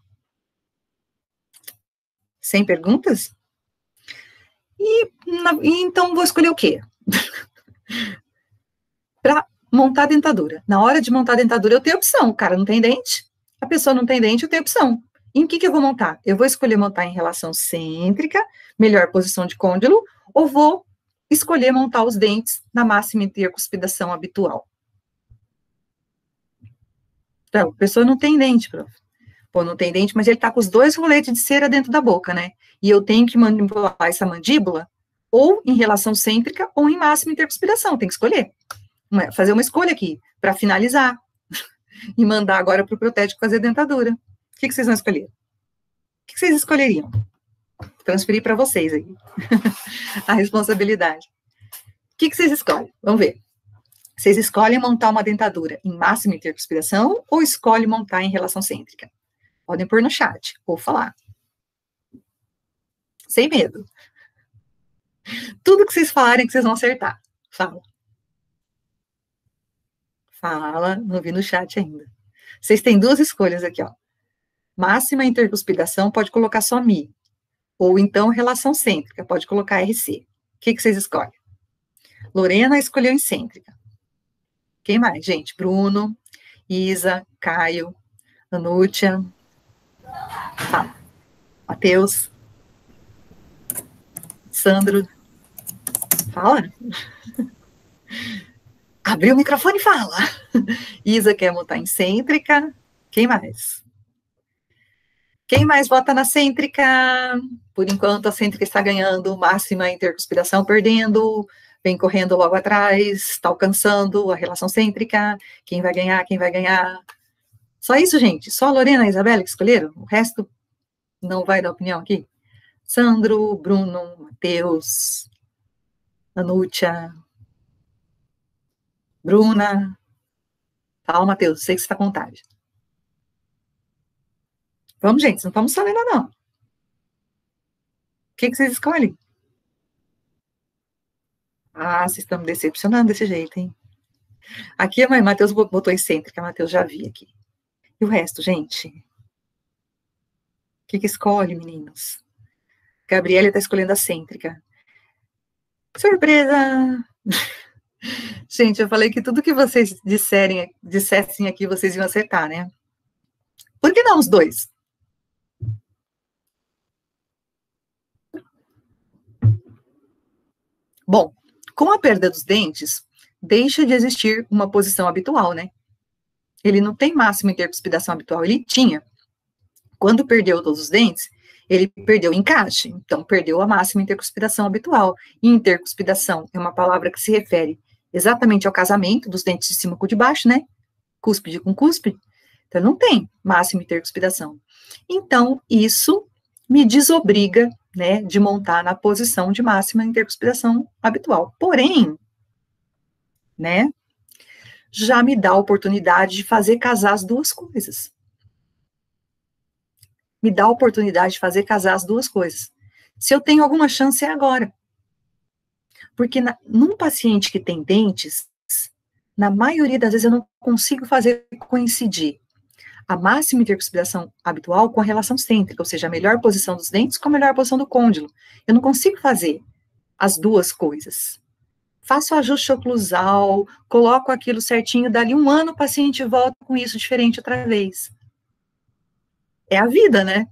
S1: Sem perguntas? E, na, e então vou escolher o quê? Para montar dentadura. Na hora de montar dentadura, eu tenho opção. O cara não tem dente, a pessoa não tem dente, eu tenho opção. Em que, que eu vou montar? Eu vou escolher montar em relação cêntrica, melhor posição de côndilo, ou vou escolher montar os dentes na máxima intercuspidação habitual. Então, a pessoa não tem dente, prof. Pô, não tem dente, mas ele tá com os dois roletes de cera dentro da boca, né? E eu tenho que manipular essa mandíbula ou em relação cêntrica ou em máxima intercuspidação, tem que escolher. Fazer uma escolha aqui, para finalizar. e mandar agora para o protético fazer dentadura. O que, que vocês vão escolher? O que, que vocês escolheriam? Transferir para vocês aí a responsabilidade. O que, que vocês escolhem? Vamos ver. Vocês escolhem montar uma dentadura em máxima intercuspiração ou escolhem montar em relação cêntrica? Podem pôr no chat ou falar. Sem medo. Tudo que vocês falarem que vocês vão acertar. Fala. Fala, não vi no chat ainda. Vocês têm duas escolhas aqui, ó. Máxima intercuspidação, pode colocar só Mi. Ou então relação cêntrica, pode colocar RC. O que, que vocês escolhem? Lorena escolheu incêntrica. Quem mais, gente? Bruno, Isa, Caio, Anúcia, tá. Matheus, Sandro. Fala. Abriu o microfone e fala. Isa quer montar incêntrica. Quem mais? Quem mais vota na cêntrica? Por enquanto, a cêntrica está ganhando, máxima interconspiração perdendo, vem correndo logo atrás, está alcançando a relação cêntrica. Quem vai ganhar? Quem vai ganhar? Só isso, gente. Só a Lorena e a Isabela que escolheram. O resto não vai dar opinião aqui. Sandro, Bruno, Matheus, Anúcia, Bruna. Fala, Matheus, sei que você está com vontade. Vamos, gente, não estamos sabendo, não. O que, que vocês escolhem? Ah, vocês estão me decepcionando desse jeito, hein? Aqui a mãe Matheus botou excêntrica, Matheus já vi aqui. E o resto, gente? O que, que escolhe, meninos? Gabriela está escolhendo a cêntrica. Surpresa! gente, eu falei que tudo que vocês disserem, dissessem aqui, vocês iam acertar, né? Por que não os dois? Bom, com a perda dos dentes, deixa de existir uma posição habitual, né? Ele não tem máxima intercuspidação habitual, ele tinha. Quando perdeu todos os dentes, ele perdeu o encaixe, então perdeu a máxima intercuspidação habitual. E intercuspidação é uma palavra que se refere exatamente ao casamento dos dentes de cima com o de baixo, né? Cúspide com cúspide. Então, não tem máxima intercuspidação. Então, isso me desobriga né, de montar na posição de máxima intercuspiração habitual. Porém, né, já me dá a oportunidade de fazer casar as duas coisas. Me dá a oportunidade de fazer casar as duas coisas. Se eu tenho alguma chance, é agora. Porque na, num paciente que tem dentes, na maioria das vezes eu não consigo fazer coincidir a máxima intercuspidação habitual com a relação cêntrica, ou seja, a melhor posição dos dentes com a melhor posição do côndilo. Eu não consigo fazer as duas coisas. Faço ajuste oclusal, coloco aquilo certinho, dali um ano o paciente volta com isso diferente outra vez. É a vida, né?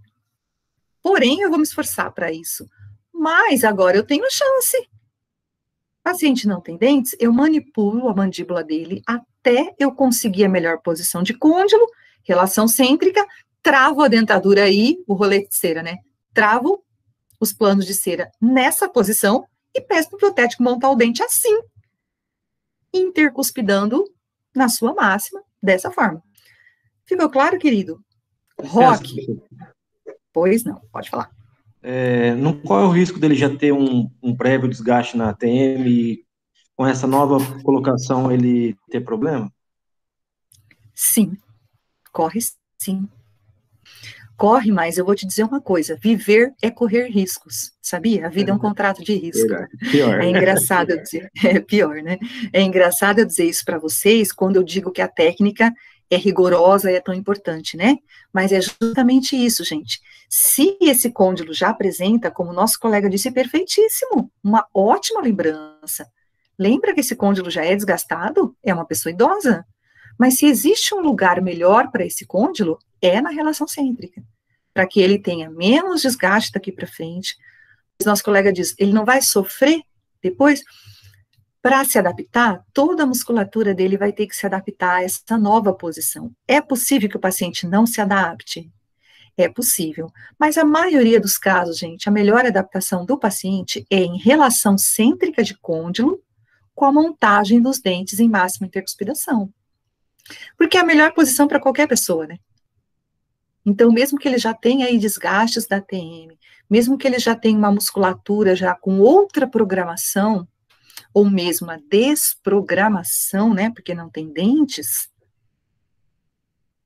S1: Porém, eu vou me esforçar para isso. Mas agora eu tenho chance. O paciente não tem dentes, eu manipulo a mandíbula dele até eu conseguir a melhor posição de côndilo relação cêntrica, travo a dentadura aí, o rolete de cera, né? Travo os planos de cera nessa posição e peço para o protético montar o dente assim, intercuspidando na sua máxima, dessa forma. Ficou claro, querido? Rock. Pois não, pode falar.
S5: É, não, qual é o risco dele já ter um, um prévio desgaste na ATM e com essa nova colocação ele ter problema?
S1: Sim, corre sim. Corre, mas eu vou te dizer uma coisa: viver é correr riscos, sabia? A vida é um contrato de risco.
S5: Pior.
S1: É engraçado eu dizer, é pior, né? É engraçado eu dizer isso para vocês quando eu digo que a técnica é rigorosa e é tão importante, né? Mas é justamente isso, gente. Se esse côndilo já apresenta, como nosso colega disse, perfeitíssimo, uma ótima lembrança. Lembra que esse côndilo já é desgastado? É uma pessoa idosa. Mas se existe um lugar melhor para esse côndilo, é na relação cêntrica, para que ele tenha menos desgaste daqui para frente. Nosso colega diz, ele não vai sofrer depois. Para se adaptar, toda a musculatura dele vai ter que se adaptar a essa nova posição. É possível que o paciente não se adapte? É possível. Mas a maioria dos casos, gente, a melhor adaptação do paciente é em relação cêntrica de côndilo com a montagem dos dentes em máxima intercuspidação. Porque é a melhor posição para qualquer pessoa, né? Então, mesmo que ele já tenha aí desgastes da TM, mesmo que ele já tenha uma musculatura já com outra programação, ou mesmo a desprogramação, né, porque não tem dentes,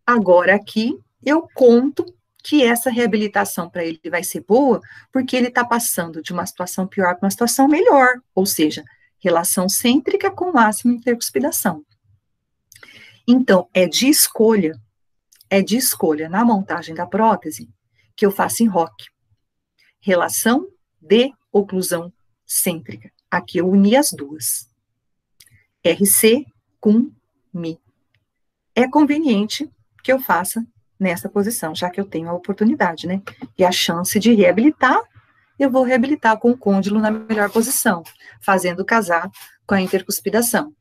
S1: agora aqui eu conto que essa reabilitação para ele vai ser boa, porque ele está passando de uma situação pior para uma situação melhor, ou seja, relação cêntrica com máxima intercuspidação. Então, é de escolha, é de escolha na montagem da prótese que eu faço em ROC. Relação de oclusão cêntrica. Aqui eu uni as duas. RC com Mi. É conveniente que eu faça nessa posição, já que eu tenho a oportunidade, né? E a chance de reabilitar, eu vou reabilitar com o côndilo na melhor posição, fazendo casar com a intercuspidação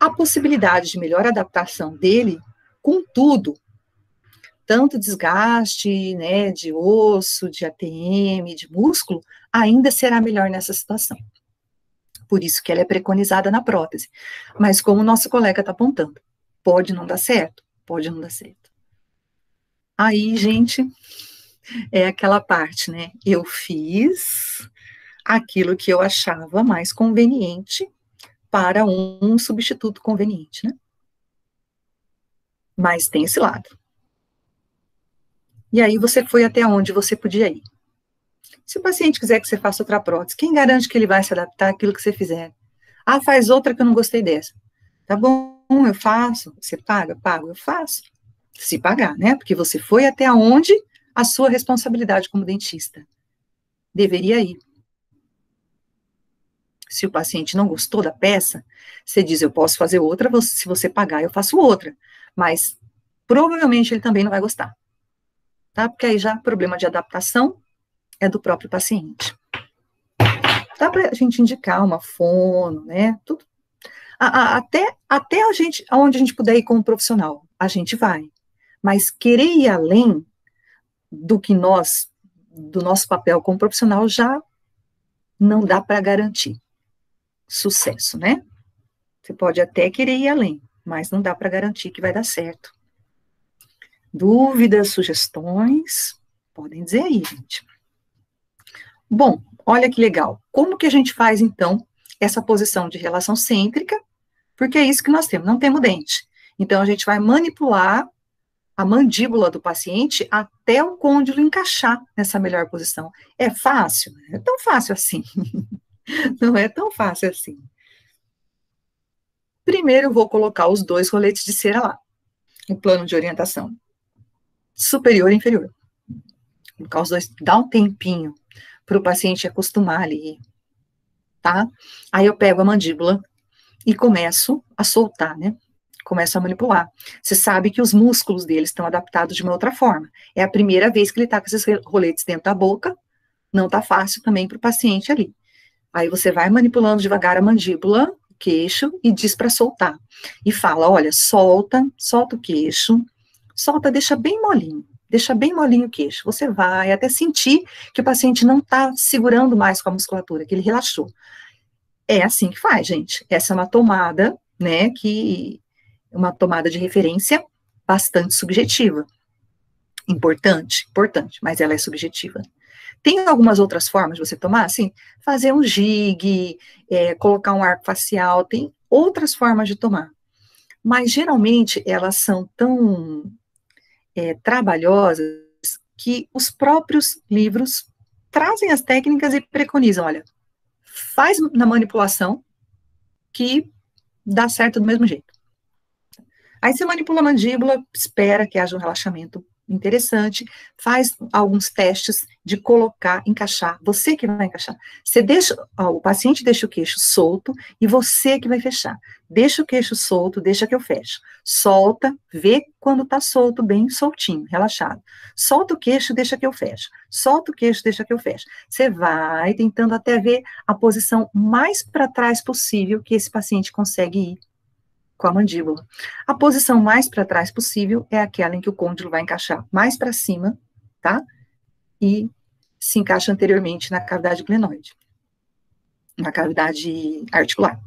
S1: a possibilidade de melhor adaptação dele com tudo, tanto desgaste, né, de osso, de ATM, de músculo, ainda será melhor nessa situação. Por isso que ela é preconizada na prótese. Mas como o nosso colega está apontando, pode não dar certo, pode não dar certo. Aí, gente, é aquela parte, né? Eu fiz aquilo que eu achava mais conveniente para um substituto conveniente, né? Mas tem esse lado. E aí você foi até onde você podia ir. Se o paciente quiser que você faça outra prótese, quem garante que ele vai se adaptar àquilo que você fizer? Ah, faz outra que eu não gostei dessa. Tá bom, eu faço. Você paga? Pago, eu faço. Se pagar, né? Porque você foi até onde a sua responsabilidade como dentista deveria ir. Se o paciente não gostou da peça, você diz, eu posso fazer outra, se você pagar, eu faço outra. Mas provavelmente ele também não vai gostar. Tá? Porque aí já problema de adaptação é do próprio paciente. Dá para a gente indicar uma fono, né? Tudo. A, a, até, até a gente, aonde a gente puder ir como profissional, a gente vai. Mas querer ir além do que nós, do nosso papel como profissional, já não dá para garantir sucesso, né? Você pode até querer ir além, mas não dá para garantir que vai dar certo. Dúvidas, sugestões, podem dizer aí, gente. Bom, olha que legal. Como que a gente faz, então, essa posição de relação cêntrica? Porque é isso que nós temos, não temos dente. Então, a gente vai manipular a mandíbula do paciente até o côndilo encaixar nessa melhor posição. É fácil? É tão fácil assim. Não é tão fácil assim. Primeiro, eu vou colocar os dois roletes de cera lá, no plano de orientação. Superior e inferior. Colocar os dois, dá um tempinho para o paciente acostumar ali, tá? Aí eu pego a mandíbula e começo a soltar, né? Começo a manipular. Você sabe que os músculos dele estão adaptados de uma outra forma. É a primeira vez que ele está com esses roletes dentro da boca, não tá fácil também para o paciente ali. Aí você vai manipulando devagar a mandíbula, o queixo, e diz para soltar. E fala: olha, solta, solta o queixo, solta, deixa bem molinho, deixa bem molinho o queixo. Você vai até sentir que o paciente não está segurando mais com a musculatura, que ele relaxou. É assim que faz, gente. Essa é uma tomada, né, que uma tomada de referência bastante subjetiva. Importante, importante, mas ela é subjetiva. Tem algumas outras formas de você tomar, assim, fazer um jig, é, colocar um arco facial, tem outras formas de tomar. Mas geralmente elas são tão é, trabalhosas que os próprios livros trazem as técnicas e preconizam, olha, faz na manipulação que dá certo do mesmo jeito. Aí você manipula a mandíbula, espera que haja um relaxamento interessante, faz alguns testes de colocar, encaixar, você que vai encaixar. Você deixa, ó, o paciente deixa o queixo solto e você que vai fechar. Deixa o queixo solto, deixa que eu fecho. Solta, vê quando tá solto, bem soltinho, relaxado. Solta o queixo, deixa que eu fecho. Solta o queixo, deixa que eu fecho. Você vai tentando até ver a posição mais para trás possível que esse paciente consegue ir com a mandíbula. A posição mais para trás possível é aquela em que o côndilo vai encaixar mais para cima, tá? E se encaixa anteriormente na cavidade glenoide, na cavidade articular.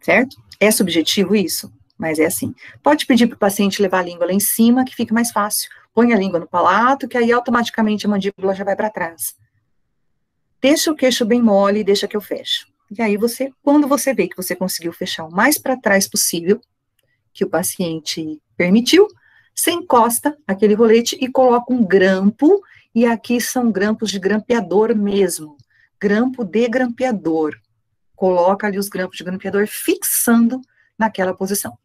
S1: Certo? É subjetivo isso, mas é assim. Pode pedir para o paciente levar a língua lá em cima, que fica mais fácil. Põe a língua no palato, que aí automaticamente a mandíbula já vai para trás. Deixa o queixo bem mole, deixa que eu fecho. E aí você, quando você vê que você conseguiu fechar o mais para trás possível, que o paciente permitiu, você encosta aquele rolete e coloca um grampo, e aqui são grampos de grampeador mesmo, grampo de grampeador. Coloca ali os grampos de grampeador fixando naquela posição.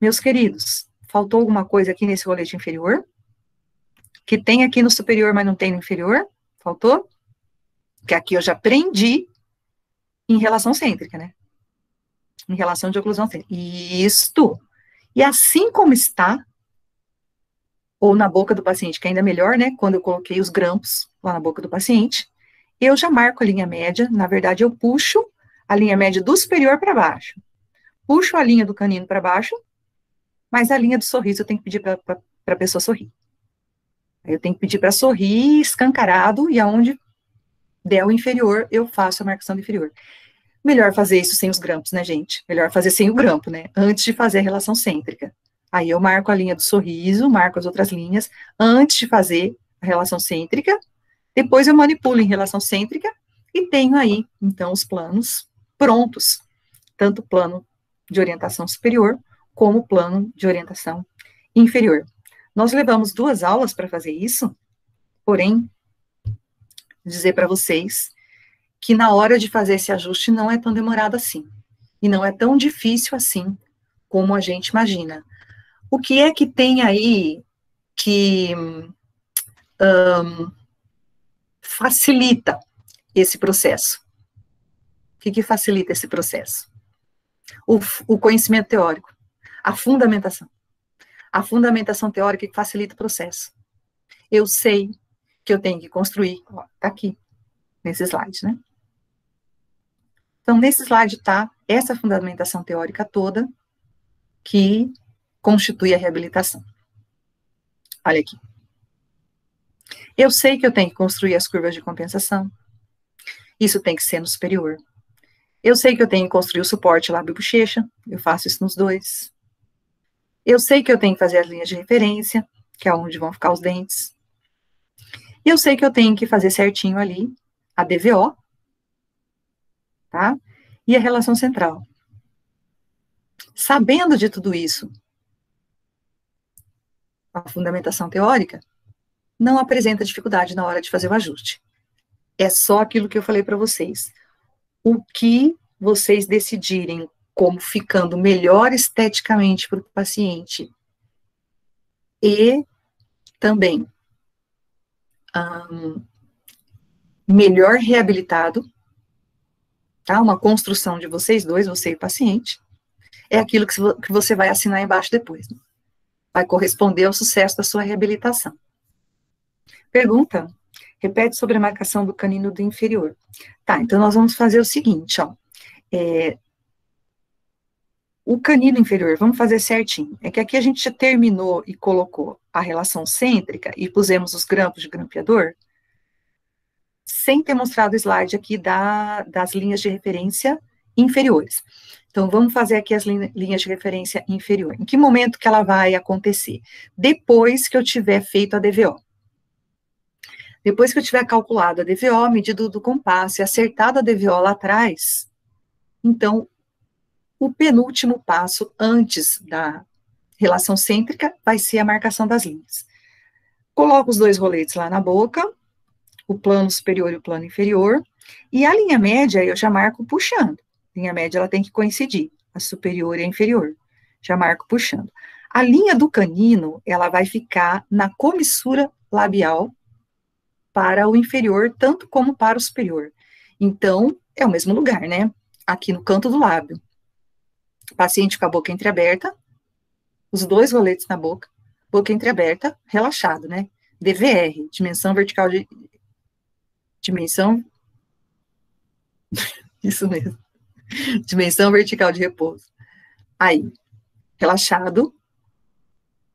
S1: Meus queridos, faltou alguma coisa aqui nesse rolete inferior? Que tem aqui no superior, mas não tem no inferior? Faltou? Que aqui eu já prendi em relação cêntrica, né? Em relação de oclusão cêntrica. Isto. E assim como está, ou na boca do paciente, que é ainda melhor, né? Quando eu coloquei os grampos lá na boca do paciente, eu já marco a linha média. Na verdade, eu puxo a linha média do superior para baixo. Puxo a linha do canino para baixo, mas a linha do sorriso eu tenho que pedir para a pessoa sorrir. Eu tenho que pedir para sorrir escancarado e aonde der o inferior, eu faço a marcação do inferior. Melhor fazer isso sem os grampos, né, gente? Melhor fazer sem o grampo, né? Antes de fazer a relação cêntrica. Aí eu marco a linha do sorriso, marco as outras linhas, antes de fazer a relação cêntrica. Depois eu manipulo em relação cêntrica e tenho aí, então, os planos prontos. Tanto o plano de orientação superior, como o plano de orientação inferior. Nós levamos duas aulas para fazer isso, porém, dizer para vocês que na hora de fazer esse ajuste não é tão demorado assim. E não é tão difícil assim como a gente imagina. O que é que tem aí que um, facilita esse processo? O que, que facilita esse processo? O, o conhecimento teórico, a fundamentação. A fundamentação teórica que facilita o processo. Eu sei que eu tenho que construir. Ó, tá aqui, nesse slide, né? Então, nesse slide está essa fundamentação teórica toda que constitui a reabilitação. Olha aqui. Eu sei que eu tenho que construir as curvas de compensação. Isso tem que ser no superior. Eu sei que eu tenho que construir o suporte lábio-bochecha. Eu faço isso nos dois. Eu sei que eu tenho que fazer as linhas de referência, que é onde vão ficar os dentes. E eu sei que eu tenho que fazer certinho ali a DVO, tá? E a relação central. Sabendo de tudo isso, a fundamentação teórica não apresenta dificuldade na hora de fazer o ajuste. É só aquilo que eu falei para vocês. O que vocês decidirem como ficando melhor esteticamente para o paciente e também um, melhor reabilitado, tá? Uma construção de vocês dois, você e o paciente, é aquilo que você vai assinar embaixo depois. Né? Vai corresponder ao sucesso da sua reabilitação. Pergunta. Repete sobre a marcação do canino do inferior. Tá, então nós vamos fazer o seguinte, ó. É, o canino inferior, vamos fazer certinho. É que aqui a gente já terminou e colocou a relação cêntrica e pusemos os grampos de grampeador, sem ter mostrado o slide aqui da, das linhas de referência inferiores. Então, vamos fazer aqui as linhas de referência inferior. Em que momento que ela vai acontecer? Depois que eu tiver feito a DVO. Depois que eu tiver calculado a DVO, medido do compasso e acertado a DVO lá atrás, então, o penúltimo passo antes da relação cêntrica vai ser a marcação das linhas. Coloco os dois roletes lá na boca, o plano superior e o plano inferior, e a linha média eu já marco puxando. A linha média ela tem que coincidir, a superior e a inferior. Já marco puxando. A linha do canino, ela vai ficar na comissura labial para o inferior, tanto como para o superior. Então, é o mesmo lugar, né? Aqui no canto do lábio. Paciente com a boca entreaberta, os dois roletes na boca, boca entreaberta, relaxado, né? DVR, dimensão vertical de. Dimensão. Isso mesmo. Dimensão vertical de repouso. Aí, relaxado,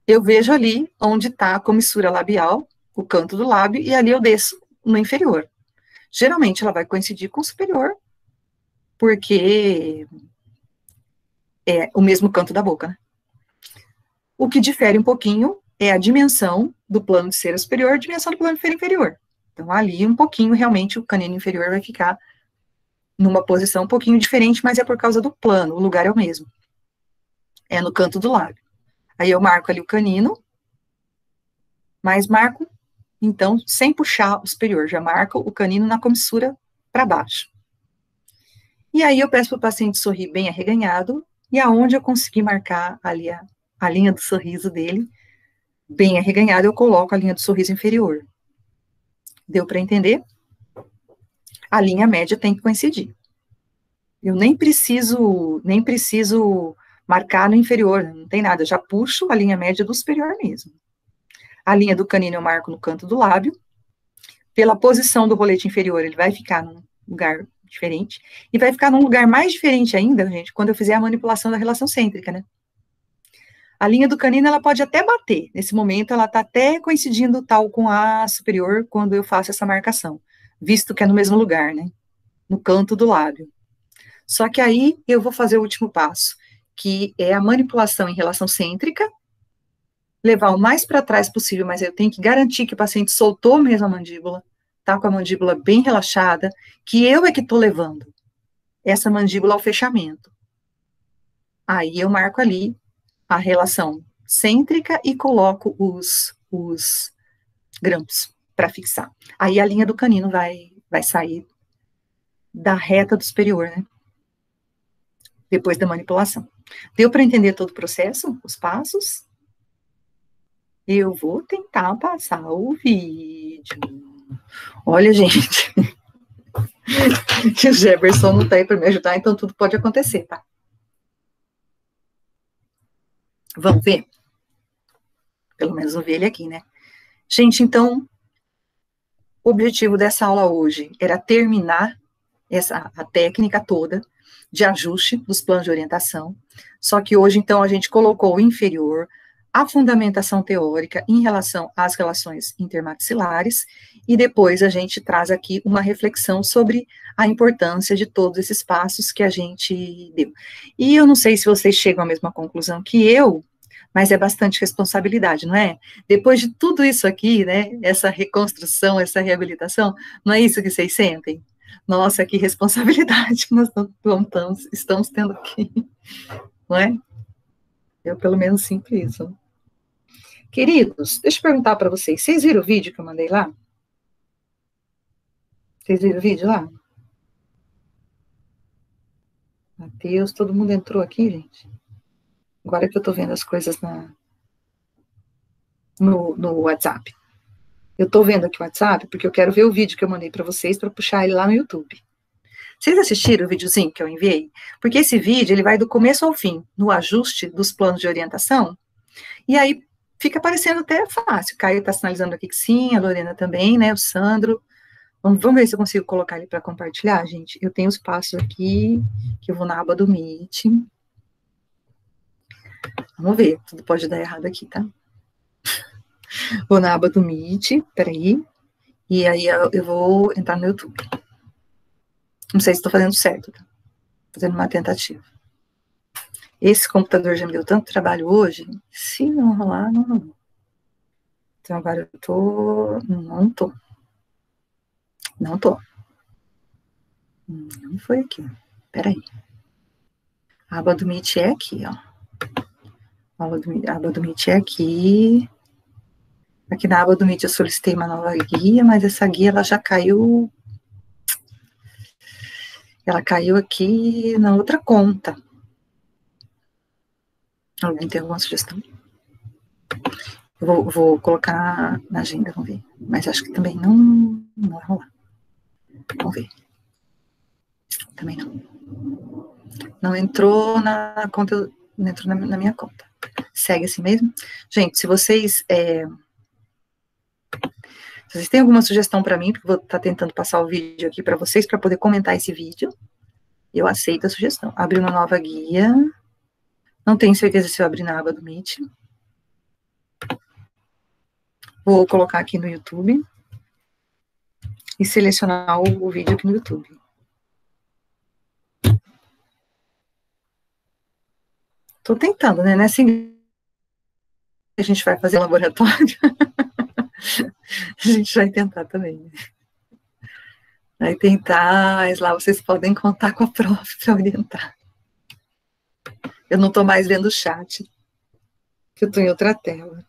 S1: eu vejo ali onde está a comissura labial, o canto do lábio, e ali eu desço no inferior. Geralmente ela vai coincidir com o superior, porque é o mesmo canto da boca, né? O que difere um pouquinho é a dimensão do plano de cera superior, a dimensão do plano de cera inferior. Então, ali, um pouquinho, realmente, o canino inferior vai ficar numa posição um pouquinho diferente, mas é por causa do plano, o lugar é o mesmo. É no canto do lábio. Aí eu marco ali o canino, mas marco, então, sem puxar o superior, já marco o canino na comissura para baixo. E aí eu peço para o paciente sorrir bem arreganhado, e aonde eu conseguir marcar ali a, a linha do sorriso dele, bem arreganhado, eu coloco a linha do sorriso inferior. Deu para entender? A linha média tem que coincidir. Eu nem preciso, nem preciso marcar no inferior, não tem nada, eu já puxo a linha média do superior mesmo. A linha do canino eu marco no canto do lábio. Pela posição do rolete inferior, ele vai ficar num lugar diferente. E vai ficar num lugar mais diferente ainda, gente, quando eu fizer a manipulação da relação cêntrica, né? A linha do canino, ela pode até bater. Nesse momento, ela está até coincidindo tal com a superior quando eu faço essa marcação, visto que é no mesmo lugar, né? No canto do lábio. Só que aí eu vou fazer o último passo, que é a manipulação em relação cêntrica, levar o mais para trás possível, mas eu tenho que garantir que o paciente soltou mesmo a mandíbula, tá com a mandíbula bem relaxada, que eu é que estou levando essa mandíbula ao fechamento. Aí eu marco ali a relação cêntrica e coloco os, os grampos para fixar. Aí a linha do canino vai, vai sair da reta do superior, né? Depois da manipulação. Deu para entender todo o processo, os passos? Eu vou tentar passar o vídeo. Olha, gente, o Jefferson não está aí para me ajudar, então tudo pode acontecer, tá? Vamos ver? Pelo menos vou ver ele aqui, né? Gente, então, o objetivo dessa aula hoje era terminar essa, a técnica toda de ajuste dos planos de orientação, só que hoje, então, a gente colocou o inferior, a fundamentação teórica em relação às relações intermaxilares, e depois a gente traz aqui uma reflexão sobre a importância de todos esses passos que a gente deu. E eu não sei se vocês chegam à mesma conclusão que eu, mas é bastante responsabilidade, não é? Depois de tudo isso aqui, né, essa reconstrução, essa reabilitação, não é isso que vocês sentem? Nossa, que responsabilidade nós estamos, estamos tendo aqui, não é? Eu, pelo menos, sinto isso. Queridos, deixa eu perguntar para vocês, vocês viram o vídeo que eu mandei lá? Vocês viram o vídeo lá? Mateus, todo mundo entrou aqui, gente? Agora que eu tô vendo as coisas na, no, no WhatsApp. Eu tô vendo aqui o WhatsApp porque eu quero ver o vídeo que eu mandei para vocês para puxar ele lá no YouTube. Vocês assistiram o videozinho que eu enviei? Porque esse vídeo ele vai do começo ao fim, no ajuste dos planos de orientação. E aí fica parecendo até fácil. O Caio está sinalizando aqui que sim, a Lorena também, né? O Sandro. Vamos, vamos ver se eu consigo colocar ele para compartilhar, gente. Eu tenho os passos aqui, que eu vou na aba do Meet. Vamos ver, tudo pode dar errado aqui, tá? Vou na aba do Meet, peraí. E aí eu vou entrar no YouTube. Não sei se estou fazendo certo, tá? Fazendo uma tentativa. Esse computador já me deu tanto trabalho hoje, se não rolar, não rolou. Então agora eu tô, não tô. Não tô. Não foi aqui. Peraí. A aba do Meet é aqui, ó. A aba do, a aba do Meet é aqui. Aqui na aba do Meet eu solicitei uma nova guia, mas essa guia ela já caiu. Ela caiu aqui na outra conta. Alguém tem alguma sugestão? Eu vou, vou colocar na agenda, vamos ver. Mas acho que também não, não vai rolar. Vamos ver. Também não. Não entrou na conta, não entrou na, na minha conta. Segue assim mesmo? Gente, se vocês. É, se vocês têm alguma sugestão para mim, porque eu vou estar tá tentando passar o vídeo aqui para vocês, para poder comentar esse vídeo, eu aceito a sugestão. Abrir uma nova guia. Não tenho certeza se eu abrir na aba do Meet. Vou colocar aqui no YouTube e selecionar o, o vídeo aqui no YouTube. Estou tentando, né? Não é assim a gente vai fazer laboratório. a gente vai tentar também. Né? Vai tentar, mas lá vocês podem contar com a prof para orientar. Eu não estou mais vendo o chat, que eu estou em outra tela.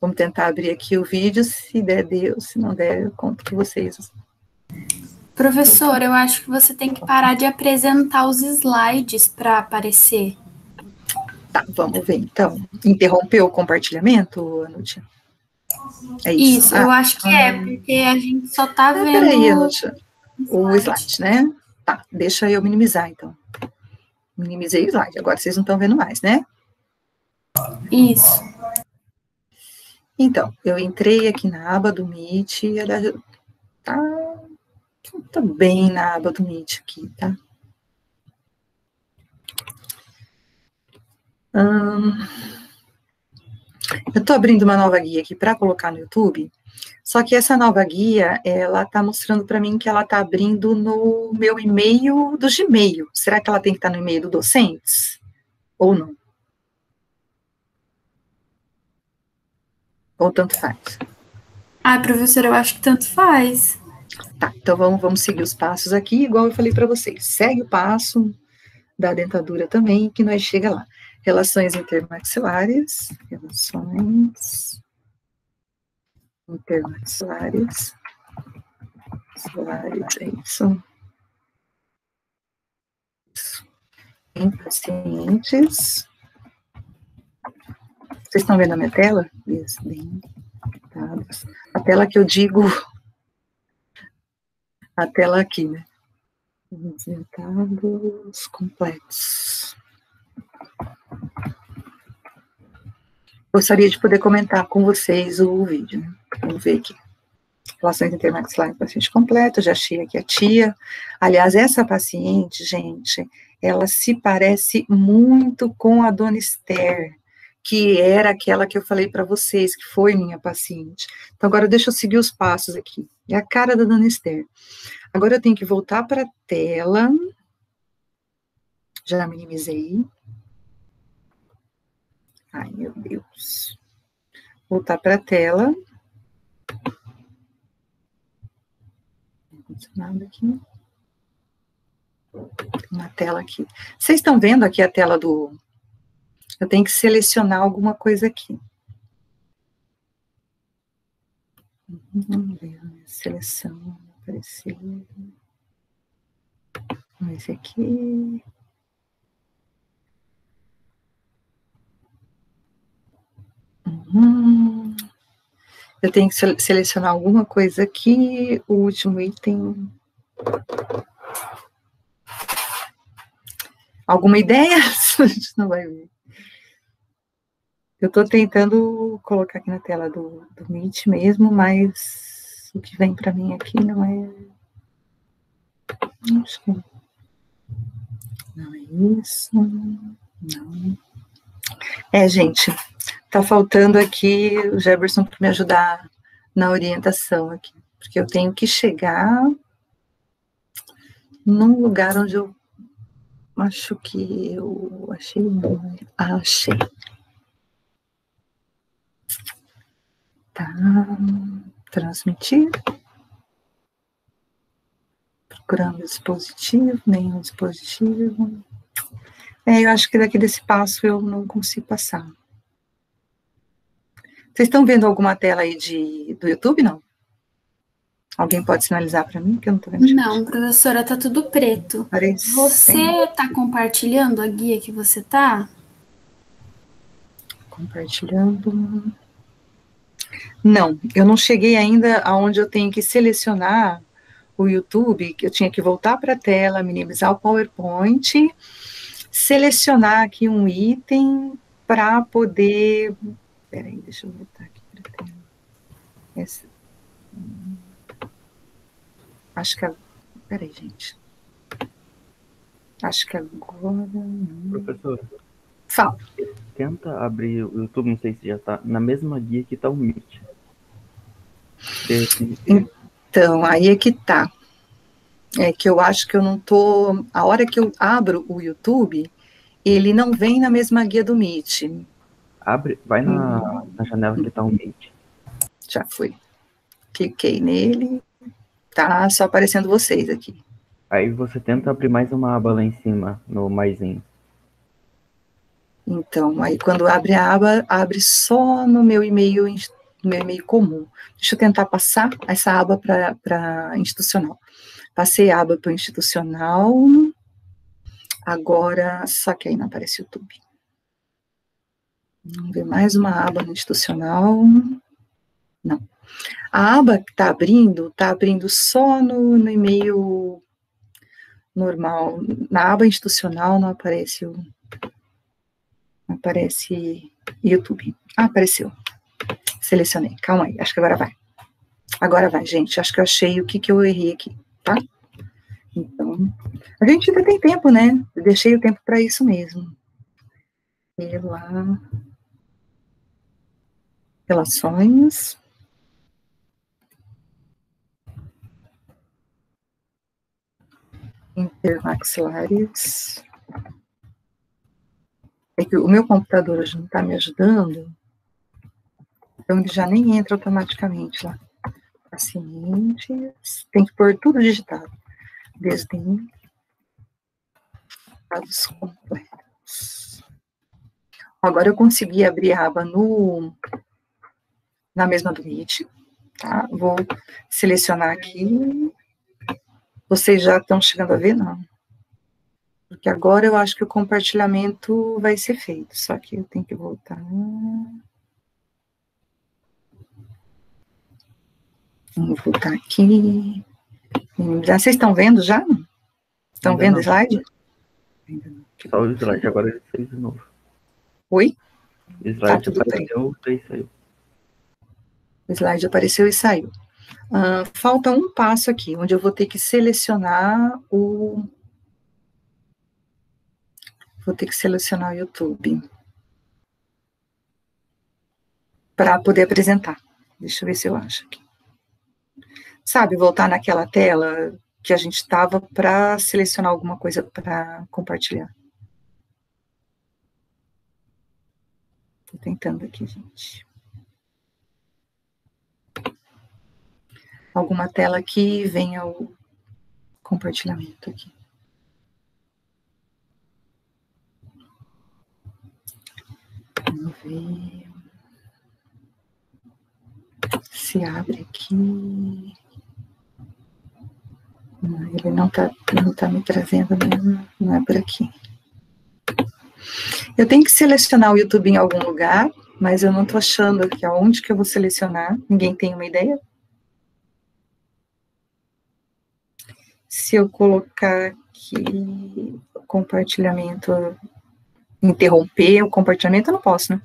S1: Vamos tentar abrir aqui o vídeo, se der, deu, se não der, eu conto com vocês.
S2: Professor, eu acho que você tem que parar de apresentar os slides para aparecer.
S1: Tá, vamos ver então. Interrompeu o compartilhamento, Anutia?
S2: É isso. Isso, ah, eu acho que é, porque a gente só tá ah, vendo.
S1: Peraí, Anutia. O slide, né? Tá, deixa eu minimizar então. Minimizei o slide. Agora vocês não estão vendo mais, né?
S2: Isso.
S1: Então, eu entrei aqui na aba do Meet, tá, tá bem na aba do Meet aqui, tá? Hum, eu estou abrindo uma nova guia aqui para colocar no YouTube, só que essa nova guia, ela está mostrando para mim que ela está abrindo no meu e-mail do Gmail. Será que ela tem que estar tá no e-mail do docentes? Ou não? Ou tanto faz?
S2: Ah, professora, eu acho que tanto faz.
S1: Tá, então vamos, vamos seguir os passos aqui, igual eu falei para vocês. Segue o passo da dentadura também, que nós chega lá. Relações intermaxilares, relações intermaxilares, maxilares, é isso. isso. Em pacientes vocês estão vendo a minha tela? Desdentados. A tela que eu digo, a tela aqui, né? Desdentados completos. Gostaria de poder comentar com vocês o vídeo, né? Vamos ver aqui. Relações intermaxilares paciente completo, já achei aqui a tia. Aliás, essa paciente, gente, ela se parece muito com a dona Esther que era aquela que eu falei para vocês, que foi minha paciente. Então, agora deixa eu seguir os passos aqui. É a cara da Dona Esther. Agora eu tenho que voltar para a tela. Já minimizei. Ai, meu Deus. Voltar para a tela. Não aconteceu nada aqui. Tem uma tela aqui. Vocês estão vendo aqui a tela do, eu tenho que selecionar alguma coisa aqui. Vamos ver, seleção, apareceu. Esse aqui. Uhum. Eu tenho que selecionar alguma coisa aqui. O último item. Alguma ideia? A gente não vai ver. Eu estou tentando colocar aqui na tela do, do Meet mesmo, mas o que vem para mim aqui não é. Acho que não é isso. Não. É, gente, tá faltando aqui o Jefferson para me ajudar na orientação aqui, porque eu tenho que chegar num lugar onde eu acho que eu achei bom. Ah, achei. Tá. Transmitir. Procurando dispositivo, nenhum dispositivo. É, eu acho que daqui desse passo eu não consigo passar. Vocês estão vendo alguma tela aí de, do YouTube, não? Alguém pode sinalizar para mim que eu não estou vendo?
S2: Não, professora, tá tudo preto.
S1: Parece.
S2: Você está compartilhando a guia que você tá?
S1: Compartilhando. Não, eu não cheguei ainda aonde eu tenho que selecionar o YouTube, que eu tinha que voltar para a tela, minimizar o PowerPoint, selecionar aqui um item para poder. Peraí, deixa eu voltar aqui para tela. Essa. Acho que. Peraí, gente. Acho que agora.
S6: Professora.
S1: Fala.
S6: Tenta abrir o YouTube, não sei se já está na mesma guia que está o Meet.
S1: Então, aí é que tá. É que eu acho que eu não tô. A hora que eu abro o YouTube, ele não vem na mesma guia do Meet.
S6: Abre, vai na, hum. na janela que está o Meet.
S1: Já fui. Cliquei nele. Tá só aparecendo vocês aqui.
S6: Aí você tenta abrir mais uma aba lá em cima, no maisinho.
S1: Então, aí quando abre a aba, abre só no meu e-mail, no meu e-mail comum. Deixa eu tentar passar essa aba para institucional. Passei a aba para institucional. Agora, só que aí não aparece o YouTube. Vamos ver mais uma aba no institucional. Não. A aba que está abrindo, está abrindo só no, no e-mail normal. Na aba institucional não aparece o, aparece YouTube. Ah, apareceu. Selecionei. Calma aí, acho que agora vai. Agora vai, gente. Acho que eu achei o que, que eu errei aqui, tá? Então, a gente ainda tem tempo, né? Eu deixei o tempo para isso mesmo. Pela... Relações. Intermaxilares. É que o meu computador hoje não está me ajudando, então ele já nem entra automaticamente lá. Pacientes, tem que pôr tudo digitado. Desdém. Dados completos. Agora eu consegui abrir a aba no, na mesma do Meet, tá? Vou selecionar aqui. Vocês já estão chegando a ver? Não. Porque agora eu acho que o compartilhamento vai ser feito, só que eu tenho que voltar. Vamos voltar aqui. Vocês estão vendo já? Estão vendo o slide?
S6: Só o slide, agora ele fez de novo.
S1: Oi?
S6: Slide tá apareceu e saiu.
S1: O slide apareceu e saiu. Uh, falta um passo aqui, onde eu vou ter que selecionar o Vou ter que selecionar o YouTube. Para poder apresentar. Deixa eu ver se eu acho aqui. Sabe, voltar naquela tela que a gente estava para selecionar alguma coisa para compartilhar. Estou tentando aqui, gente. Alguma tela aqui, venha o compartilhamento aqui. Vamos ver. Se abre aqui. Não, ele não está não tá me trazendo mesmo, não é por aqui. Eu tenho que selecionar o YouTube em algum lugar, mas eu não estou achando aqui aonde que eu vou selecionar. Ninguém tem uma ideia? Se eu colocar aqui compartilhamento interromper o compartilhamento, eu não posso, né?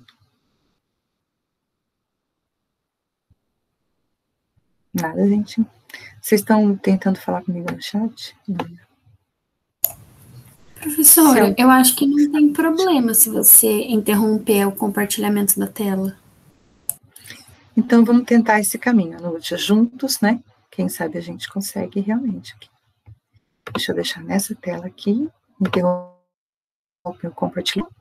S1: Nada, gente. Vocês estão tentando falar comigo no chat?
S2: Professora, eu... eu acho que não tem problema se você interromper o compartilhamento da tela.
S1: Então, vamos tentar esse caminho, Núdia, juntos, né? Quem sabe a gente consegue realmente. Deixa eu deixar nessa tela aqui, interromper o compartilhamento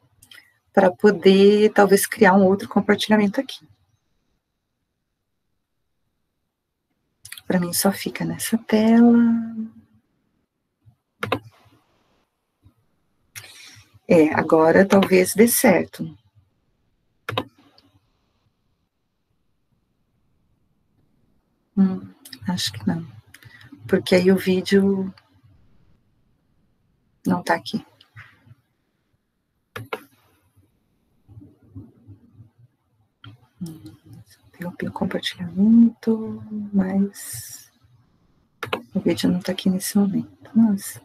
S1: para poder talvez criar um outro compartilhamento aqui. Para mim só fica nessa tela. É, agora talvez dê certo. Hum, acho que não. Porque aí o vídeo não está aqui. Interrompi o compartilhamento, mas o vídeo não está aqui nesse momento. Mas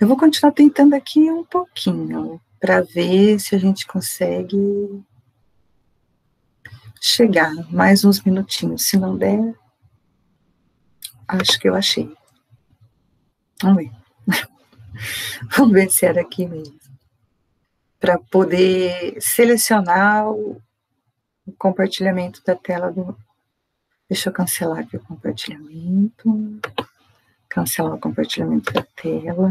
S1: eu vou continuar tentando aqui um pouquinho para ver se a gente consegue chegar mais uns minutinhos. Se não der, acho que eu achei. Vamos ver. Vamos ver se era aqui mesmo. Para poder selecionar o, compartilhamento da tela do. Deixa eu cancelar aqui o compartilhamento. Cancelar o compartilhamento da tela.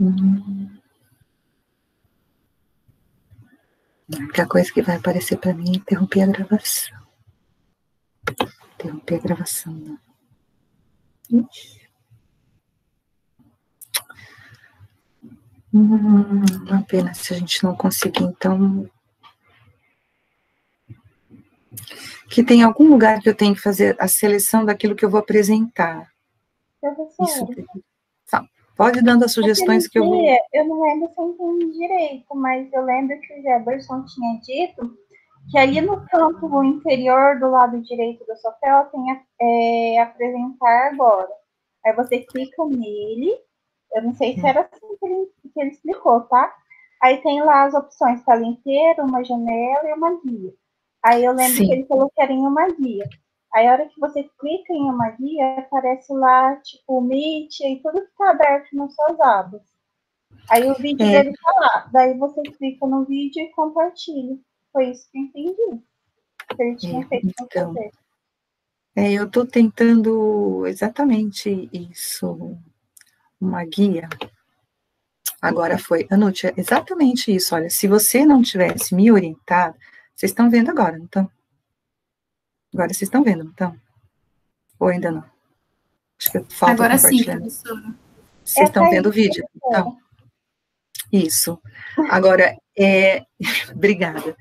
S1: Hum. A única coisa que vai aparecer para mim é interromper a gravação. Interromper a gravação, não. Ixi. Hum, uma pena se a gente não conseguir, então. Que tem algum lugar que eu tenho que fazer a seleção daquilo que eu vou apresentar. Isso. Tá. Pode dando as sugestões que eu vou.
S7: Eu não lembro se eu entendi direito, mas eu lembro que o Jefferson tinha dito que ali no campo inferior do lado direito da sua tela tem é, apresentar agora. Aí você clica nele. Eu não sei se era assim que ele, que ele explicou, tá? Aí tem lá as opções tela inteira, uma janela e uma guia. Aí eu lembro Sim. que ele falou que era em uma guia. Aí a hora que você clica em uma guia, aparece lá, tipo, o Meet e tudo que está aberto nas suas abas. Aí o vídeo é. dele tá lá. Daí você clica no vídeo e compartilha. Foi isso que eu entendi. Que ele tinha é, feito então, você.
S1: É, eu estou tentando exatamente isso, uma guia. Agora foi, Anúcia, exatamente isso. Olha, se você não tivesse me orientado, vocês estão vendo agora, então? Agora vocês estão vendo, então? Ou ainda não?
S2: Acho que falta Agora sim, professora.
S1: Vocês estão vendo o vídeo? Então, isso. Agora, é... obrigada.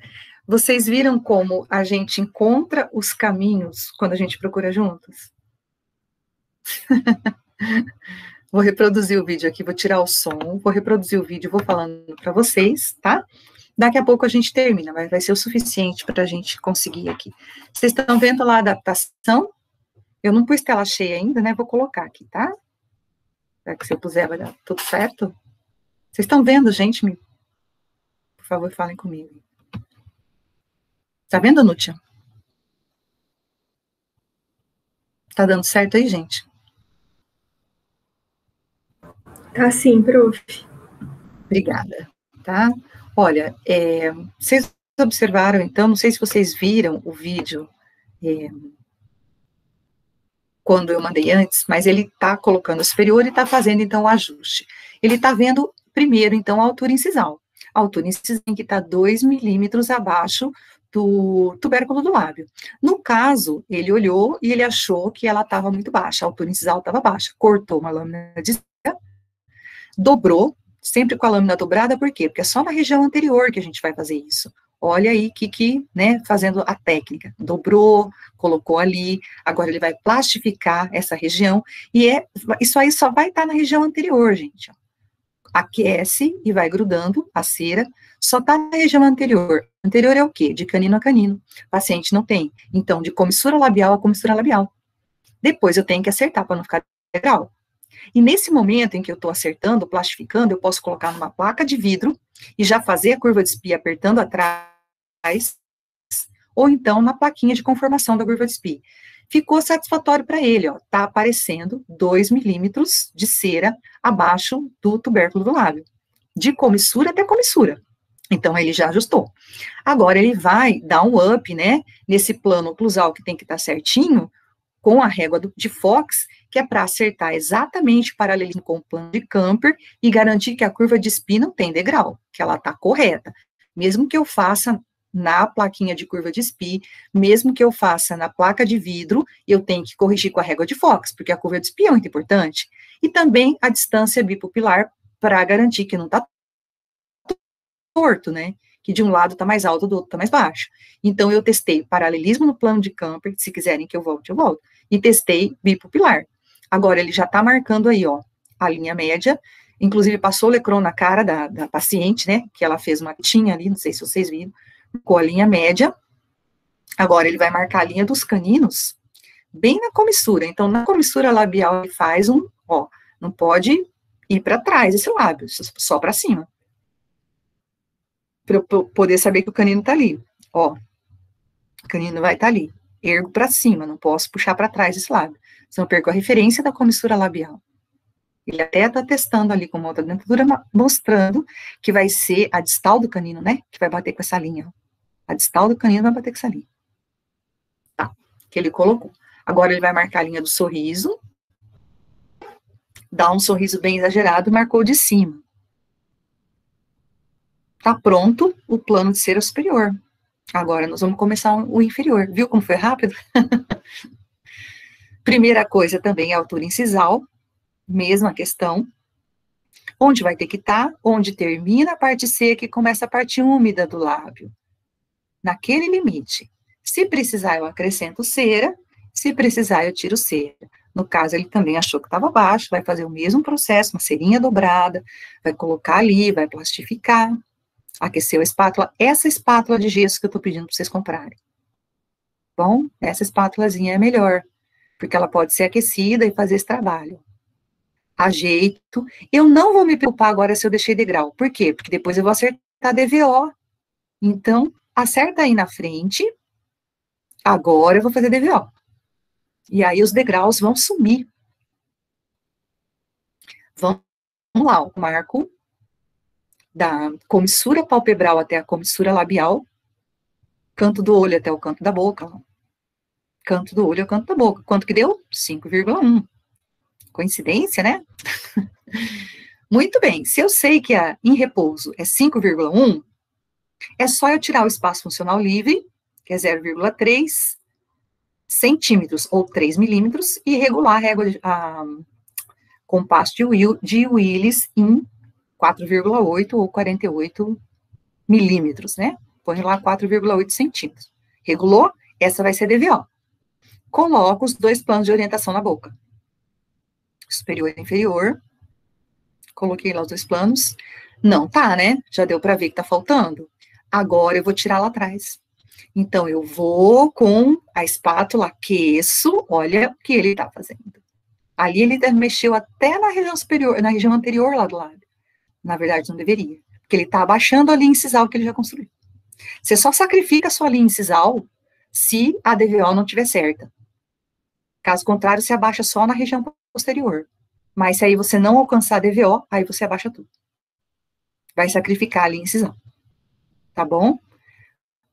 S1: Vocês viram como a gente encontra os caminhos quando a gente procura juntos? vou reproduzir o vídeo aqui, vou tirar o som, vou reproduzir o vídeo, vou falando para vocês, tá? Daqui a pouco a gente termina, mas vai ser o suficiente para a gente conseguir aqui. Vocês estão vendo lá a adaptação? Eu não pus tela cheia ainda, né? Vou colocar aqui, tá? Será que se eu puser vai dar tudo certo? Vocês estão vendo, gente? Me... Por favor, falem comigo. Tá vendo, Nútia? Tá dando certo aí, gente?
S8: Tá sim, prof.
S1: Obrigada, tá? Olha, é, vocês observaram, então, não sei se vocês viram o vídeo é, quando eu mandei antes, mas ele está colocando o superior e está fazendo, então, o ajuste. Ele está vendo, primeiro, então, a altura incisal. Altura incisal que está 2 milímetros abaixo do tubérculo do lábio. No caso, ele olhou e ele achou que ela estava muito baixa, a altura estava baixa, cortou uma lâmina de cera, dobrou sempre com a lâmina dobrada, por quê? Porque é só na região anterior que a gente vai fazer isso. Olha aí que, que, né, fazendo a técnica, dobrou, colocou ali, agora ele vai plastificar essa região, e é, isso aí só vai estar na região anterior, gente, aquece e vai grudando a cera, só está na região anterior. Anterior é o quê? De canino a canino. O paciente não tem. Então, de comissura labial a comissura labial. Depois eu tenho que acertar para não ficar legal. E nesse momento em que eu estou acertando, plastificando, eu posso colocar numa placa de vidro e já fazer a curva de espia apertando atrás, ou então na plaquinha de conformação da curva de espia. Ficou satisfatório para ele, ó, tá aparecendo 2 milímetros de cera abaixo do tubérculo do lábio, de comissura até comissura. Então, ele já ajustou. Agora, ele vai dar um up, né, nesse plano oclusal que tem que estar tá certinho, com a régua do, de Fox, que é para acertar exatamente o paralelismo com o plano de Camper e garantir que a curva de SPI não tem degrau, que ela está correta. Mesmo que eu faça na plaquinha de curva de SPI, mesmo que eu faça na placa de vidro, eu tenho que corrigir com a régua de Fox, porque a curva de SPI é muito importante. E também a distância bipupilar para garantir que não está torto, né? Que de um lado está mais alto, do outro está mais baixo. Então, eu testei paralelismo no plano de Camper, se quiserem que eu volte, eu volto. E testei bipupilar. Agora, ele já está marcando aí, ó, a linha média. Inclusive, passou o Lecron na cara da, da paciente, né? Que ela fez uma tinha ali, não sei se vocês viram com a linha média. Agora ele vai marcar a linha dos caninos bem na comissura. Então, na comissura labial ele faz um, ó, não pode ir para trás esse lábio, só para cima. Para eu poder saber que o canino está ali. Ó, o canino vai estar tá ali. Ergo para cima, não posso puxar para trás esse lábio. Senão eu perco a referência da comissura labial. Ele até está testando ali com uma outra dentadura, mostrando que vai ser a distal do canino, né? Que vai bater com essa linha. A distal do canino vai bater com essa linha. Tá, que ele colocou. Agora ele vai marcar a linha do sorriso. Dá um sorriso bem exagerado, marcou de cima. Tá pronto o plano de cera superior. Agora nós vamos começar o inferior. Viu como foi rápido? Primeira coisa também é a altura incisal, mesma questão. Onde vai ter que estar? Tá? Onde termina a parte seca e começa a parte úmida do lábio naquele limite. Se precisar, eu acrescento cera, se precisar, eu tiro cera. No caso, ele também achou que estava baixo, vai fazer o mesmo processo, uma cerinha dobrada, vai colocar ali, vai plastificar, aqueceu a espátula. Essa espátula de gesso que eu estou pedindo para vocês comprarem. Bom, essa espátulazinha é melhor, porque ela pode ser aquecida e fazer esse trabalho. Ajeito. Eu não vou me preocupar agora se eu deixei degrau. Por quê? Porque depois eu vou acertar DVO. Então, acerta aí na frente, agora eu vou fazer DVO. E aí os degraus vão sumir. Vamos lá, o marco da comissura palpebral até a comissura labial, canto do olho até o canto da boca, canto do olho ao canto da boca. Quanto que deu? 5,1. Coincidência, né? Muito bem, se eu sei que a em repouso é 5,1, é só eu tirar o espaço funcional livre, que é 0,3 centímetros ou 3 milímetros, e regular a régua de, a, compasso de, Will, de Willis em 4,8 ou 48 milímetros, né? Põe lá 4,8 centímetros. Regulou? Essa vai ser DVO. Coloco os dois planos de orientação na boca. Superior e inferior. Coloquei lá os dois planos. Não tá, né? Já deu para ver que tá faltando. Agora eu vou tirar lá atrás. Então, eu vou com a espátula, aqueço, olha o que ele está fazendo. Ali ele mexeu até na região superior, na região anterior lá do lado. Na verdade, não deveria, porque ele está abaixando a linha incisal que ele já construiu. Você só sacrifica a sua linha incisal se a DVO não estiver certa. Caso contrário, você abaixa só na região posterior. Mas se aí você não alcançar a DVO, aí você abaixa tudo. Vai sacrificar a linha incisal tá bom?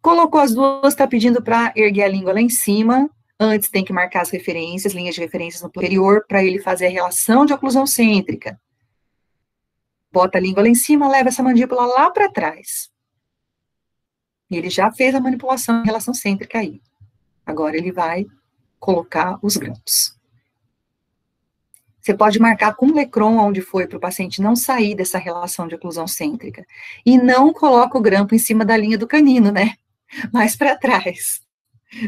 S1: Colocou as duas, tá pedindo para erguer a língua lá em cima. Antes tem que marcar as referências, linhas de referências no superior, para ele fazer a relação de oclusão cêntrica. Bota a língua lá em cima, leva essa mandíbula lá para trás. Ele já fez a manipulação em relação cêntrica aí. Agora ele vai colocar os grampos. Você pode marcar com lecron onde foi para o paciente não sair dessa relação de oclusão cêntrica. E não coloca o grampo em cima da linha do canino, né? Mais para trás.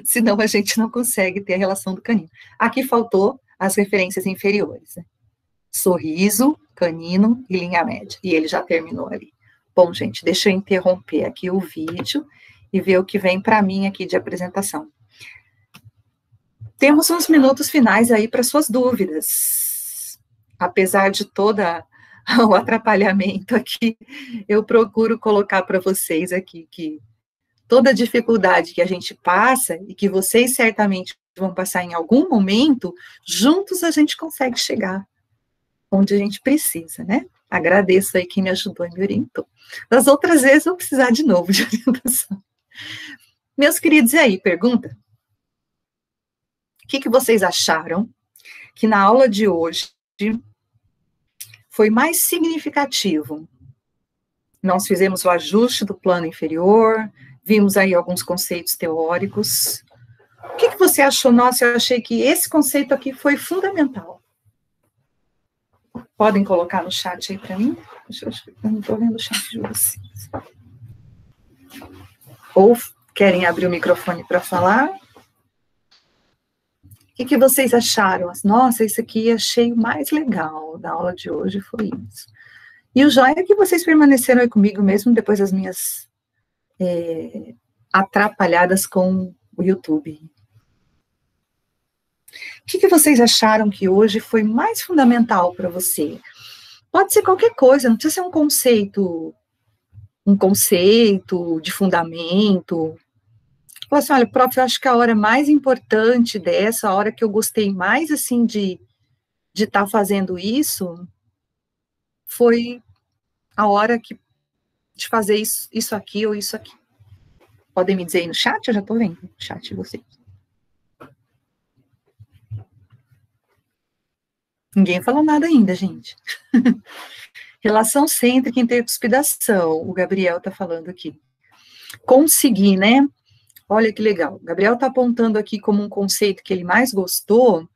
S1: Senão a gente não consegue ter a relação do canino. Aqui faltou as referências inferiores. Né? Sorriso, canino e linha média. E ele já terminou ali. Bom, gente, deixa eu interromper aqui o vídeo e ver o que vem para mim aqui de apresentação. Temos uns minutos finais aí para suas dúvidas apesar de toda o atrapalhamento aqui, eu procuro colocar para vocês aqui que toda dificuldade que a gente passa e que vocês certamente vão passar em algum momento, juntos a gente consegue chegar onde a gente precisa, né? Agradeço aí quem me ajudou e me orientou. Das outras vezes vou precisar de novo de orientação. Meus queridos, e aí, pergunta? O que, que vocês acharam que na aula de hoje foi mais significativo? Nós fizemos o ajuste do plano inferior, vimos aí alguns conceitos teóricos. O que, que você achou? Nossa, eu achei que esse conceito aqui foi fundamental. Podem colocar no chat aí para mim? Eu, não estou vendo o chat de vocês. Ou querem abrir o microfone para falar? Que, que vocês acharam? Nossa, isso aqui achei o mais legal da aula de hoje, foi isso. E o joia é que vocês permaneceram aí comigo mesmo depois das minhas é, atrapalhadas com o YouTube. O que, que vocês acharam que hoje foi mais fundamental para você? Pode ser qualquer coisa, não precisa ser um conceito, um conceito de fundamento. Fala assim, olha, prof, eu acho que a hora mais importante dessa, a hora que eu gostei mais, assim, de de estar tá fazendo isso, foi a hora que de fazer isso, isso aqui ou isso aqui. Podem me dizer aí no chat? Eu já estou vendo o chat de vocês. Ninguém falou nada ainda, gente. Relação cêntrica e intercuspidação, o Gabriel está falando aqui. Conseguir, né? Olha que legal. Gabriel está apontando aqui como um conceito que ele mais gostou,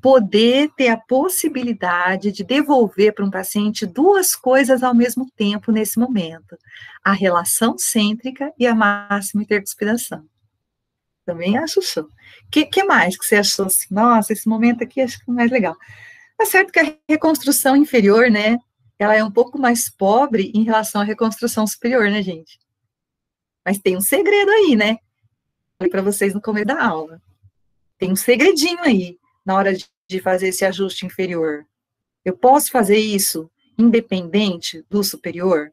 S1: poder ter a possibilidade de devolver para um paciente duas coisas ao mesmo tempo nesse momento: a relação cêntrica e a máxima intercuspidação. Também acho show. O que, que, mais que você achou assim? Nossa, esse momento aqui acho que é mais legal. É certo que a reconstrução inferior, né, ela é um pouco mais pobre em relação à reconstrução superior, né, gente? Mas tem um segredo aí, né? Falei para vocês no começo da aula. Tem um segredinho aí na hora de fazer esse ajuste inferior. Eu posso fazer isso independente do superior?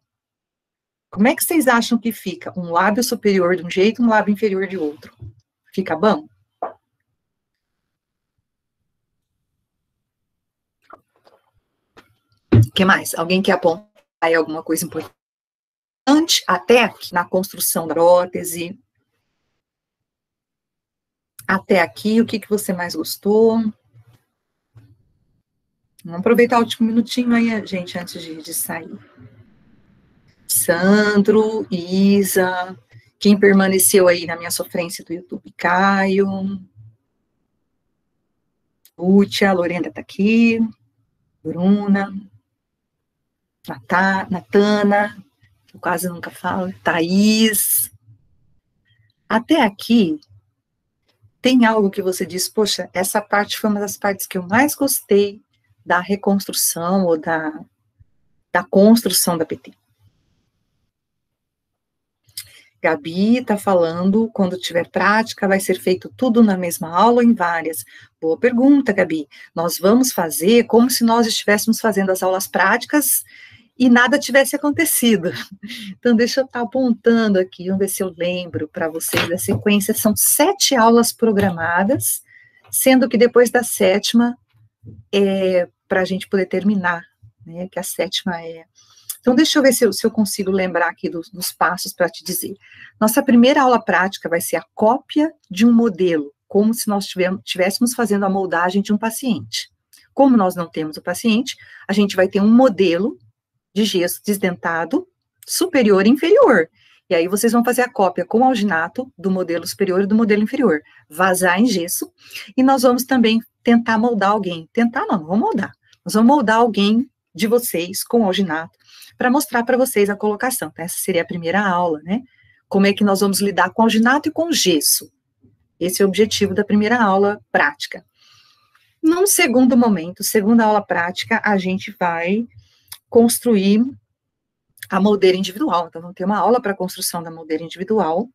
S1: Como é que vocês acham que fica um lábio superior de um jeito, um lábio inferior de outro? Fica bom? que mais? Alguém quer apontar aí alguma coisa importante até na construção da prótese? Até aqui, o que, que você mais gostou? Vamos aproveitar o último minutinho aí, gente, antes de, de sair. Sandro, Isa, quem permaneceu aí na minha sofrência do YouTube? Caio, Lúcia, Lorena tá aqui, Bruna, Natá, Natana, eu quase nunca falo, Thaís. Até aqui, tem algo que você diz, poxa, essa parte foi uma das partes que eu mais gostei da reconstrução ou da, da construção da PT. Gabi está falando, quando tiver prática, vai ser feito tudo na mesma aula ou em várias? Boa pergunta, Gabi. Nós vamos fazer como se nós estivéssemos fazendo as aulas práticas e nada tivesse acontecido. Então, deixa eu estar apontando aqui, vamos ver se eu lembro para vocês da sequência. São sete aulas programadas, sendo que depois da sétima, é, para a gente poder terminar, né, que a sétima é... Então, deixa eu ver se eu, se eu consigo lembrar aqui dos, dos passos para te dizer. Nossa primeira aula prática vai ser a cópia de um modelo, como se nós estivéssemos fazendo a moldagem de um paciente. Como nós não temos o paciente, a gente vai ter um modelo de gesso desdentado superior e inferior. E aí vocês vão fazer a cópia com alginato do modelo superior e do modelo inferior, vazar em gesso, e nós vamos também tentar moldar alguém. Tentar não, não vamos moldar. Nós vamos moldar alguém de vocês com alginato para mostrar para vocês a colocação. Então, essa seria a primeira aula, né? Como é que nós vamos lidar com alginato e com gesso. Esse é o objetivo da primeira aula prática. Num segundo momento, segunda aula prática, a gente vai construir a moldeira individual. Então, vamos ter uma aula para construção da moldeira individual.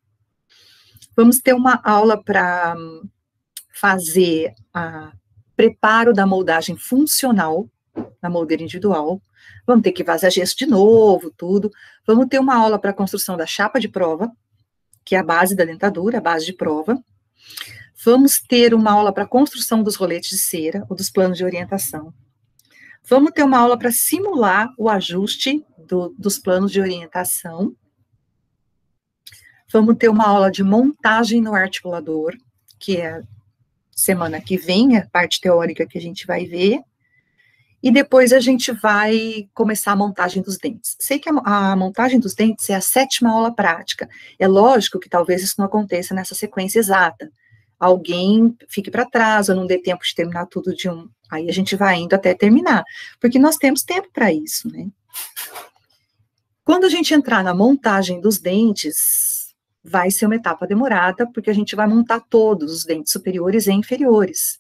S1: Vamos ter uma aula para fazer a preparo da moldagem funcional na moldeira individual. Vamos ter que vazar gesso de novo, tudo. Vamos ter uma aula para construção da chapa de prova, que é a base da dentadura, a base de prova. Vamos ter uma aula para construção dos roletes de cera ou dos planos de orientação. Vamos ter uma aula para simular o ajuste do, dos planos de orientação. Vamos ter uma aula de montagem no articulador, que é semana que vem, a parte teórica que a gente vai ver. E depois a gente vai começar a montagem dos dentes. Sei que a, a montagem dos dentes é a sétima aula prática. É lógico que talvez isso não aconteça nessa sequência exata. Alguém fique para trás, ou não dê tempo de terminar tudo de um. Aí a gente vai indo até terminar. Porque nós temos tempo para isso, né? Quando a gente entrar na montagem dos dentes, vai ser uma etapa demorada, porque a gente vai montar todos os dentes superiores e inferiores.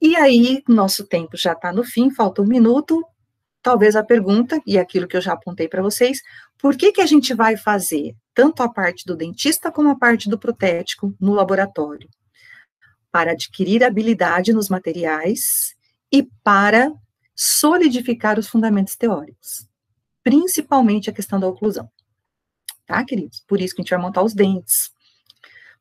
S1: E aí, nosso tempo já está no fim, falta um minuto. Talvez a pergunta, e aquilo que eu já apontei para vocês, por que, que a gente vai fazer tanto a parte do dentista como a parte do protético no laboratório? Para adquirir habilidade nos materiais e para solidificar os fundamentos teóricos principalmente a questão da oclusão. Tá, queridos? Por isso que a gente vai montar os dentes.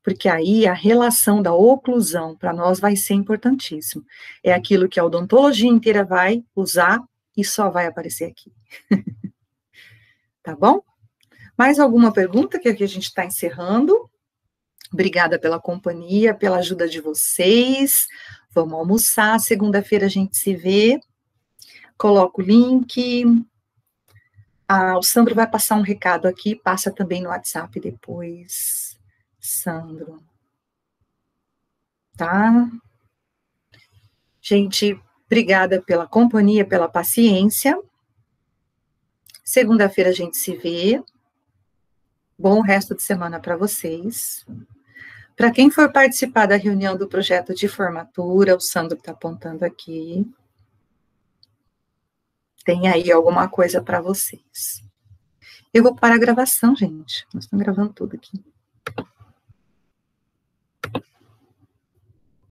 S1: Porque aí a relação da oclusão para nós vai ser importantíssimo. É aquilo que a odontologia inteira vai usar e só vai aparecer aqui. tá bom? Mais alguma pergunta que aqui a gente está encerrando? Obrigada pela companhia, pela ajuda de vocês. Vamos almoçar. Segunda-feira a gente se vê. Coloco o link. Ah, o Sandro vai passar um recado aqui, passa também no WhatsApp depois. Sandro. Tá? Gente, obrigada pela companhia, pela paciência. Segunda-feira a gente se vê. Bom resto de semana para vocês. Para quem for participar da reunião do projeto de formatura, o Sandro está apontando aqui tem aí alguma coisa para vocês. Eu vou parar a gravação, gente. Nós estamos gravando tudo aqui.